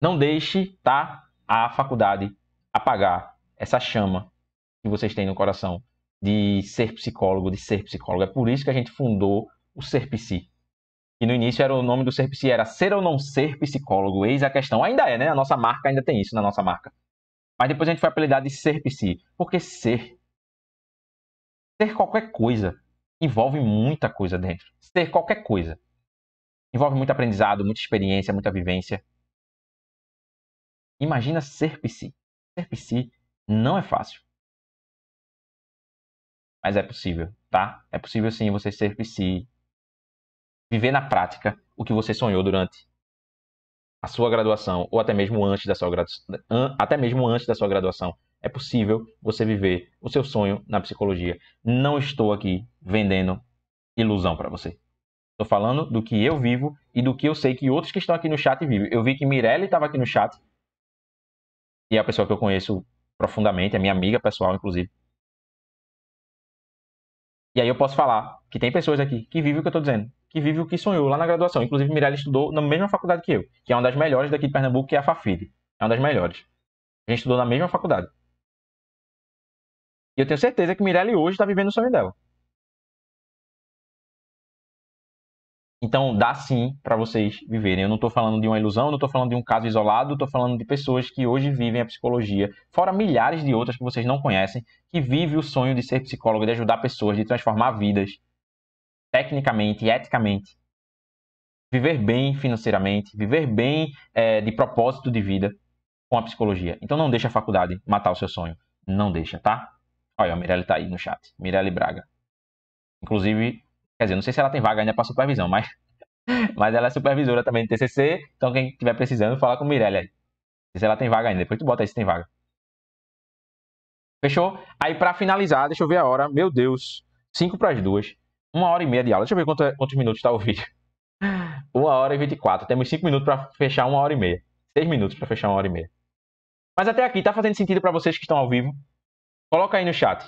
não deixe, tá, a faculdade apagar essa chama que vocês têm no coração de ser psicólogo, de ser psicólogo. É por isso que a gente fundou o Ser Psi. E no início era o nome do ser psi, era ser ou não ser psicólogo. Eis a questão. Ainda é, né? A nossa marca ainda tem isso na nossa marca. Mas depois a gente foi apelidado de ser psi. Porque ser. Ser qualquer coisa envolve muita coisa dentro. Ser qualquer coisa. Envolve muito aprendizado, muita experiência, muita vivência. Imagina ser psi. Ser psi não é fácil. Mas é possível, tá? É possível sim você ser psi, viver na prática o que você sonhou durante a sua graduação ou até mesmo antes da sua graduação, até mesmo antes da sua graduação. É possível você viver o seu sonho na psicologia. Não estou aqui vendendo ilusão para você. Estou falando do que eu vivo e do que eu sei que outros que estão aqui no chat vivem. Eu vi que Mirelle estava aqui no chat e é a pessoa que eu conheço profundamente, é minha amiga pessoal, inclusive. E aí eu posso falar que tem pessoas aqui que vivem o que eu estou dizendo que vive o que sonhou lá na graduação. Inclusive, Mirella estudou na mesma faculdade que eu, que é uma das melhores daqui de Pernambuco, que é a Fafiri. É uma das melhores. A gente estudou na mesma faculdade. E eu tenho certeza que Mirella hoje está vivendo o sonho dela. Então, dá sim para vocês viverem. Eu não estou falando de uma ilusão, não estou falando de um caso isolado, estou falando de pessoas que hoje vivem a psicologia, fora milhares de outras que vocês não conhecem, que vivem o sonho de ser psicólogo, de ajudar pessoas, de transformar vidas tecnicamente eticamente, viver bem financeiramente, viver bem é, de propósito de vida com a psicologia. Então não deixa a faculdade matar o seu sonho. Não deixa, tá? Olha, a Mirelle tá aí no chat. Mirelle Braga. Inclusive, quer dizer, não sei se ela tem vaga ainda para supervisão, mas, mas ela é supervisora também de TCC. Então quem estiver precisando, fala com Mirelle aí. Se ela tem vaga ainda. Depois tu bota aí se tem vaga. Fechou? Aí para finalizar, deixa eu ver a hora. Meu Deus. 5 para as duas. Uma hora e meia de aula. Deixa eu ver quanto, é, quantos minutos está o vídeo. Uma hora e vinte e quatro. Temos cinco minutos para fechar uma hora e meia. Seis minutos para fechar uma hora e meia. Mas até aqui, tá fazendo sentido para vocês que estão ao vivo? Coloca aí no chat.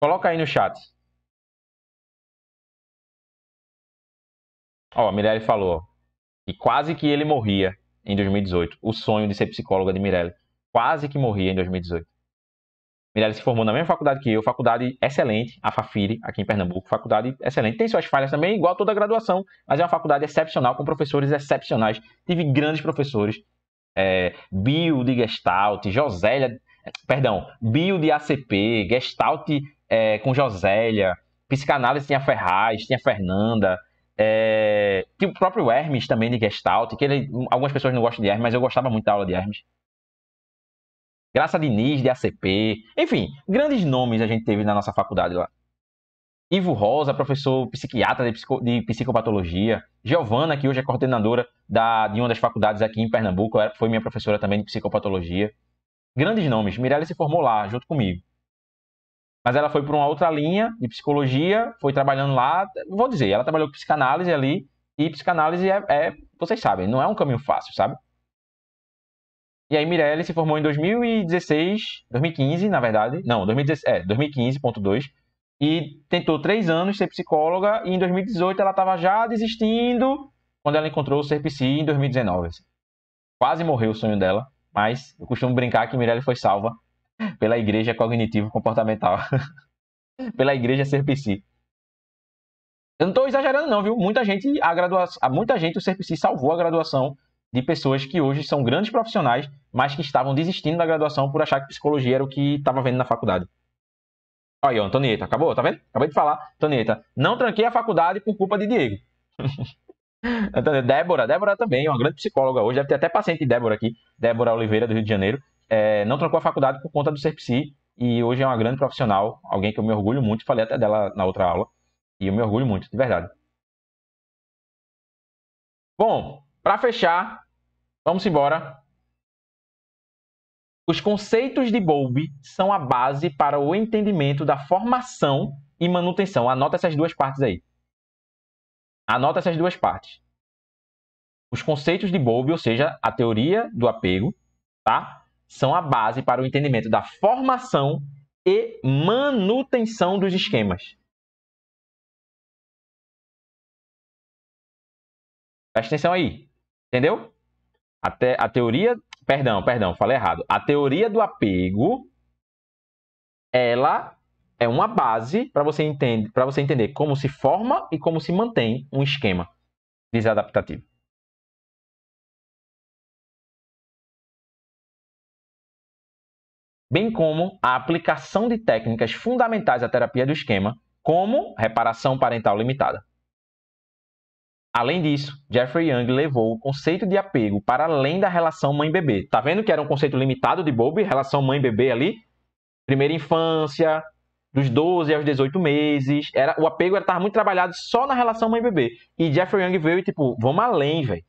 Coloca aí no chat. Ó, a Mirelle falou que quase que ele morria em 2018. O sonho de ser psicóloga de Mirelle. Quase que morria em 2018. Mirelle se formou na mesma faculdade que eu, faculdade excelente, a Fafiri, aqui em Pernambuco, faculdade excelente. Tem suas falhas também, igual toda a graduação, mas é uma faculdade excepcional, com professores excepcionais. Tive grandes professores, é, Bio de Gestalt, Josélia, perdão, Bio de ACP, Gestalt é, com Josélia, psicanálise tinha Ferraz, tinha Fernanda, é, tinha o próprio Hermes também de Gestalt, que ele, algumas pessoas não gostam de Hermes, mas eu gostava muito da aula de Hermes. Graça Diniz, de ACP, enfim, grandes nomes a gente teve na nossa faculdade lá. Ivo Rosa, professor psiquiatra de, psico, de psicopatologia. Giovana, que hoje é coordenadora da, de uma das faculdades aqui em Pernambuco, foi minha professora também de psicopatologia. Grandes nomes. Mirella se formou lá, junto comigo. Mas ela foi para uma outra linha de psicologia, foi trabalhando lá. Vou dizer, ela trabalhou com psicanálise ali. E psicanálise é, é vocês sabem, não é um caminho fácil, sabe? E aí Mirelle se formou em 2016, 2015, na verdade. Não, 2016, é, 2015.2. E tentou três anos ser psicóloga. E em 2018 ela estava já desistindo quando ela encontrou o CERPC em 2019. Assim. Quase morreu o sonho dela. Mas eu costumo brincar que Mirelle foi salva pela Igreja Cognitivo Comportamental. pela Igreja CERPC. Eu não estou exagerando não, viu? Muita gente, a graduação, muita gente o CERPC salvou a graduação de pessoas que hoje são grandes profissionais, mas que estavam desistindo da graduação por achar que psicologia era o que estava vendo na faculdade. Aí, Antonieta, acabou, tá vendo? Acabei de falar. Antonieta, não tranquei a faculdade por culpa de Diego. Débora, Débora também, uma grande psicóloga hoje, deve ter até paciente de Débora aqui, Débora Oliveira, do Rio de Janeiro. É, não trancou a faculdade por conta do CERPSI e hoje é uma grande profissional, alguém que eu me orgulho muito, falei até dela na outra aula, e eu me orgulho muito, de verdade. Bom, para fechar, Vamos embora. Os conceitos de Bowlby são a base para o entendimento da formação e manutenção. Anota essas duas partes aí. Anota essas duas partes. Os conceitos de Bowlby, ou seja, a teoria do apego, tá? São a base para o entendimento da formação e manutenção dos esquemas. Presta atenção aí. Entendeu? A, te, a teoria. Perdão, perdão, falei errado. A teoria do apego, ela é uma base para você, entender, você entender como se forma e como se mantém um esquema desadaptativo. Bem como a aplicação de técnicas fundamentais à terapia do esquema, como reparação parental limitada. Além disso, Jeffrey Young levou o conceito de apego para além da relação mãe-bebê. Tá vendo que era um conceito limitado de Bowlby, relação mãe-bebê ali? Primeira infância, dos 12 aos 18 meses. Era, o apego estava muito trabalhado só na relação mãe-bebê. E Jeffrey Young veio e, tipo, vamos além, velho.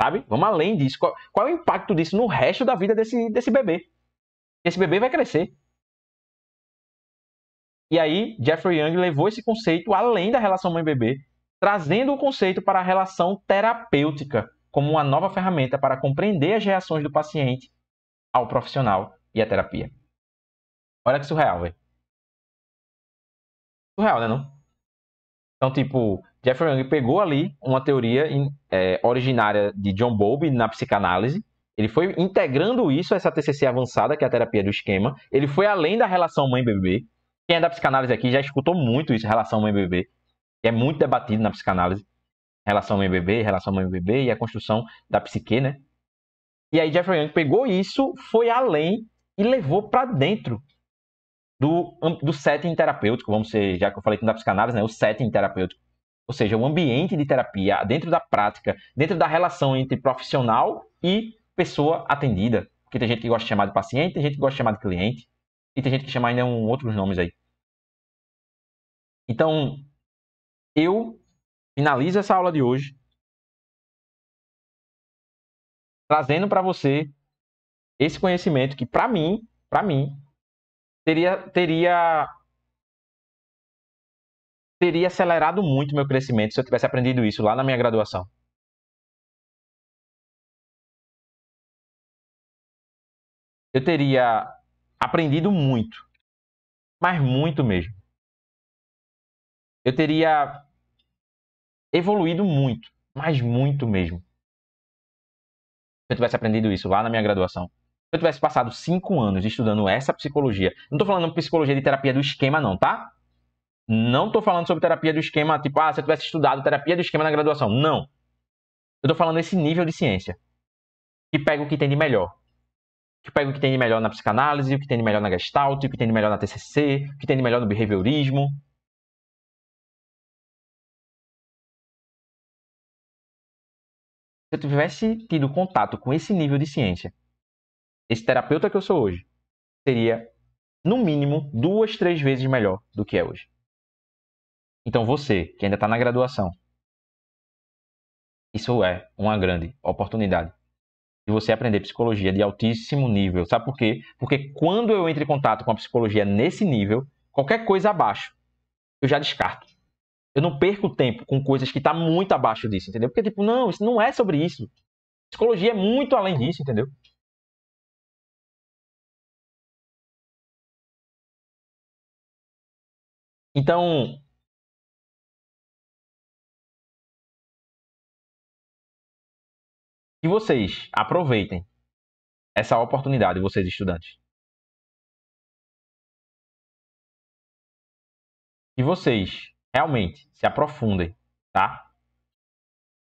Sabe? Vamos além disso. Qual, qual, é o impacto disso no resto da vida desse, desse bebê? Esse bebê vai crescer. E aí, Jeffrey Young levou esse conceito além da relação mãe-bebê trazendo o conceito para a relação terapêutica como uma nova ferramenta para compreender as reações do paciente ao profissional e à terapia. Olha que surreal, velho. Surreal, né, não? Então, tipo, Jeffrey Young pegou ali uma teoria é, originária de John Bowlby na psicanálise, ele foi integrando isso essa TCC avançada, que é a terapia do esquema. Ele foi além da relação mãe-bebê. Quem é da psicanálise aqui já escutou muito isso, relação mãe-bebê que é muito debatido na psicanálise, relação mãe-bebê, relação mãe-bebê e a construção da psique, né? E aí Jeffrey Young pegou isso, foi além e levou para dentro do, do setting terapêutico, vamos ser, já que eu falei da psicanálise, né? O setting terapêutico. Ou seja, o ambiente de terapia, dentro da prática, dentro da relação entre profissional e pessoa atendida. Porque tem gente que gosta de chamar de paciente, tem gente que gosta de chamar de cliente, e tem gente que chama ainda um, outros nomes aí. Então, eu finalizo essa aula de hoje trazendo para você esse conhecimento que para mim, para mim, teria teria teria acelerado muito meu crescimento se eu tivesse aprendido isso lá na minha graduação. Eu teria aprendido muito, mas muito mesmo eu teria evoluído muito, mas muito mesmo. Se eu tivesse aprendido isso lá na minha graduação, se eu tivesse passado cinco anos estudando essa psicologia, não estou falando psicologia de terapia do esquema, não, tá? Não estou falando sobre terapia do esquema, tipo, ah, se eu tivesse estudado terapia do esquema na graduação. Não. Eu estou falando esse nível de ciência. Que pega o que tem de melhor. Que pega o que tem de melhor na psicanálise, o que tem de melhor na gestalt, o que tem de melhor na TCC, o que tem de melhor no behaviorismo. Eu tivesse tido contato com esse nível de ciência, esse terapeuta que eu sou hoje seria, no mínimo, duas, três vezes melhor do que é hoje. Então você, que ainda está na graduação, isso é uma grande oportunidade de você aprender psicologia de altíssimo nível. Sabe por quê? Porque quando eu entro em contato com a psicologia nesse nível, qualquer coisa abaixo, eu já descarto. Eu não perco tempo com coisas que tá muito abaixo disso, entendeu? Porque, tipo, não, isso não é sobre isso. Psicologia é muito além disso, entendeu? Então, que vocês aproveitem essa oportunidade, vocês estudantes. Que vocês realmente se aprofundem, tá?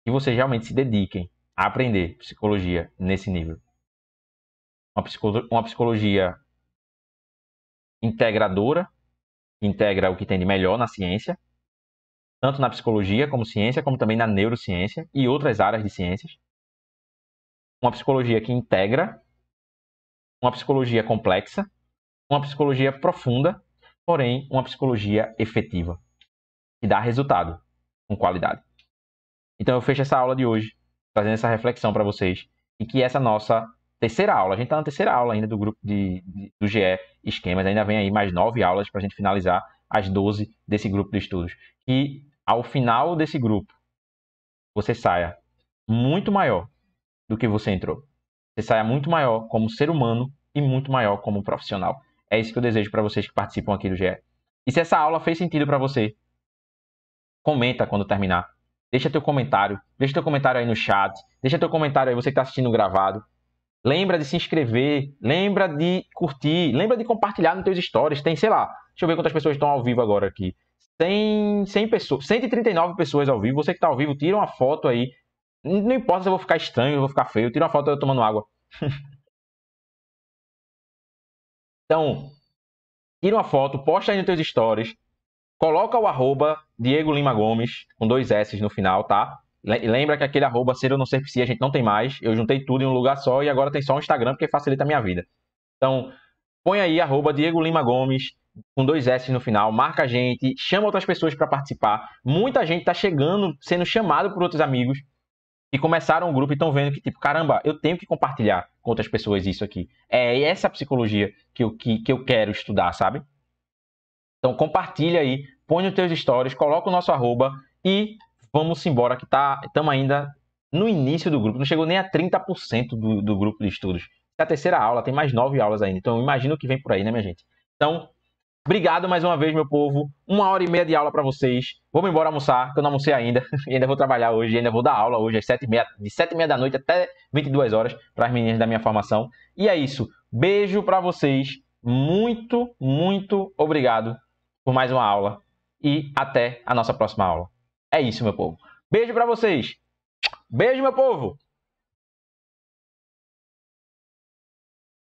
Que vocês realmente se dediquem a aprender psicologia nesse nível. Uma, psicologia, uma psicologia integradora, que integra o que tem de melhor na ciência, tanto na psicologia como ciência, como também na neurociência e outras áreas de ciências uma psicologia que integra, uma psicologia complexa, uma psicologia profunda, porém uma psicologia efetiva, que dá resultado com qualidade. Então eu fecho essa aula de hoje trazendo essa reflexão para vocês e que essa nossa terceira aula, a gente está na terceira aula ainda do grupo de, de, do GE Esquemas, ainda vem aí mais nove aulas para a gente finalizar as 12 desse grupo de estudos. E ao final desse grupo, você saia muito maior do que você entrou. Você saia muito maior como ser humano e muito maior como profissional. É isso que eu desejo para vocês que participam aqui do GE. E se essa aula fez sentido para você, comenta quando terminar. Deixa teu comentário, deixa teu comentário aí no chat, deixa teu comentário aí você que está assistindo gravado. Lembra de se inscrever, lembra de curtir, lembra de compartilhar nos teus stories. Tem, sei lá, deixa eu ver quantas pessoas estão ao vivo agora aqui. Tem 100 pessoas, 139 pessoas ao vivo. Você que está ao vivo, tira uma foto aí não importa se eu vou ficar estranho, eu vou ficar feio. Tira uma foto eu tomando água. então, tira uma foto, posta aí nos teus stories. Coloca o arroba Diego Lima Gomes, com dois S no final, tá? Lembra que aquele arroba ser ou não ser psi a gente não tem mais. Eu juntei tudo em um lugar só e agora tem só o Instagram porque facilita a minha vida. Então, põe aí arroba Diego Lima Gomes, com dois S no final, marca a gente, chama outras pessoas para participar. Muita gente está chegando, sendo chamado por outros amigos que começaram o grupo e estão vendo que, tipo, caramba, eu tenho que compartilhar com outras pessoas isso aqui. É essa psicologia que eu, que, que eu quero estudar, sabe? Então compartilha aí, põe nos teus stories, coloca o nosso arroba e vamos embora que tá, estamos ainda no início do grupo, não chegou nem a 30% do, do grupo de estudos. É a terceira aula, tem mais nove aulas ainda, então imagina o que vem por aí, né, minha gente? Então, Obrigado mais uma vez, meu povo. Uma hora e meia de aula para vocês. Vamos embora almoçar, que eu não almocei ainda. e ainda vou trabalhar hoje, ainda vou dar aula hoje às sete e meia, de sete e meia da noite até 22 horas para as meninas da minha formação. E é isso. Beijo para vocês. Muito, muito obrigado por mais uma aula. E até a nossa próxima aula. É isso, meu povo. Beijo para vocês. Beijo, meu povo.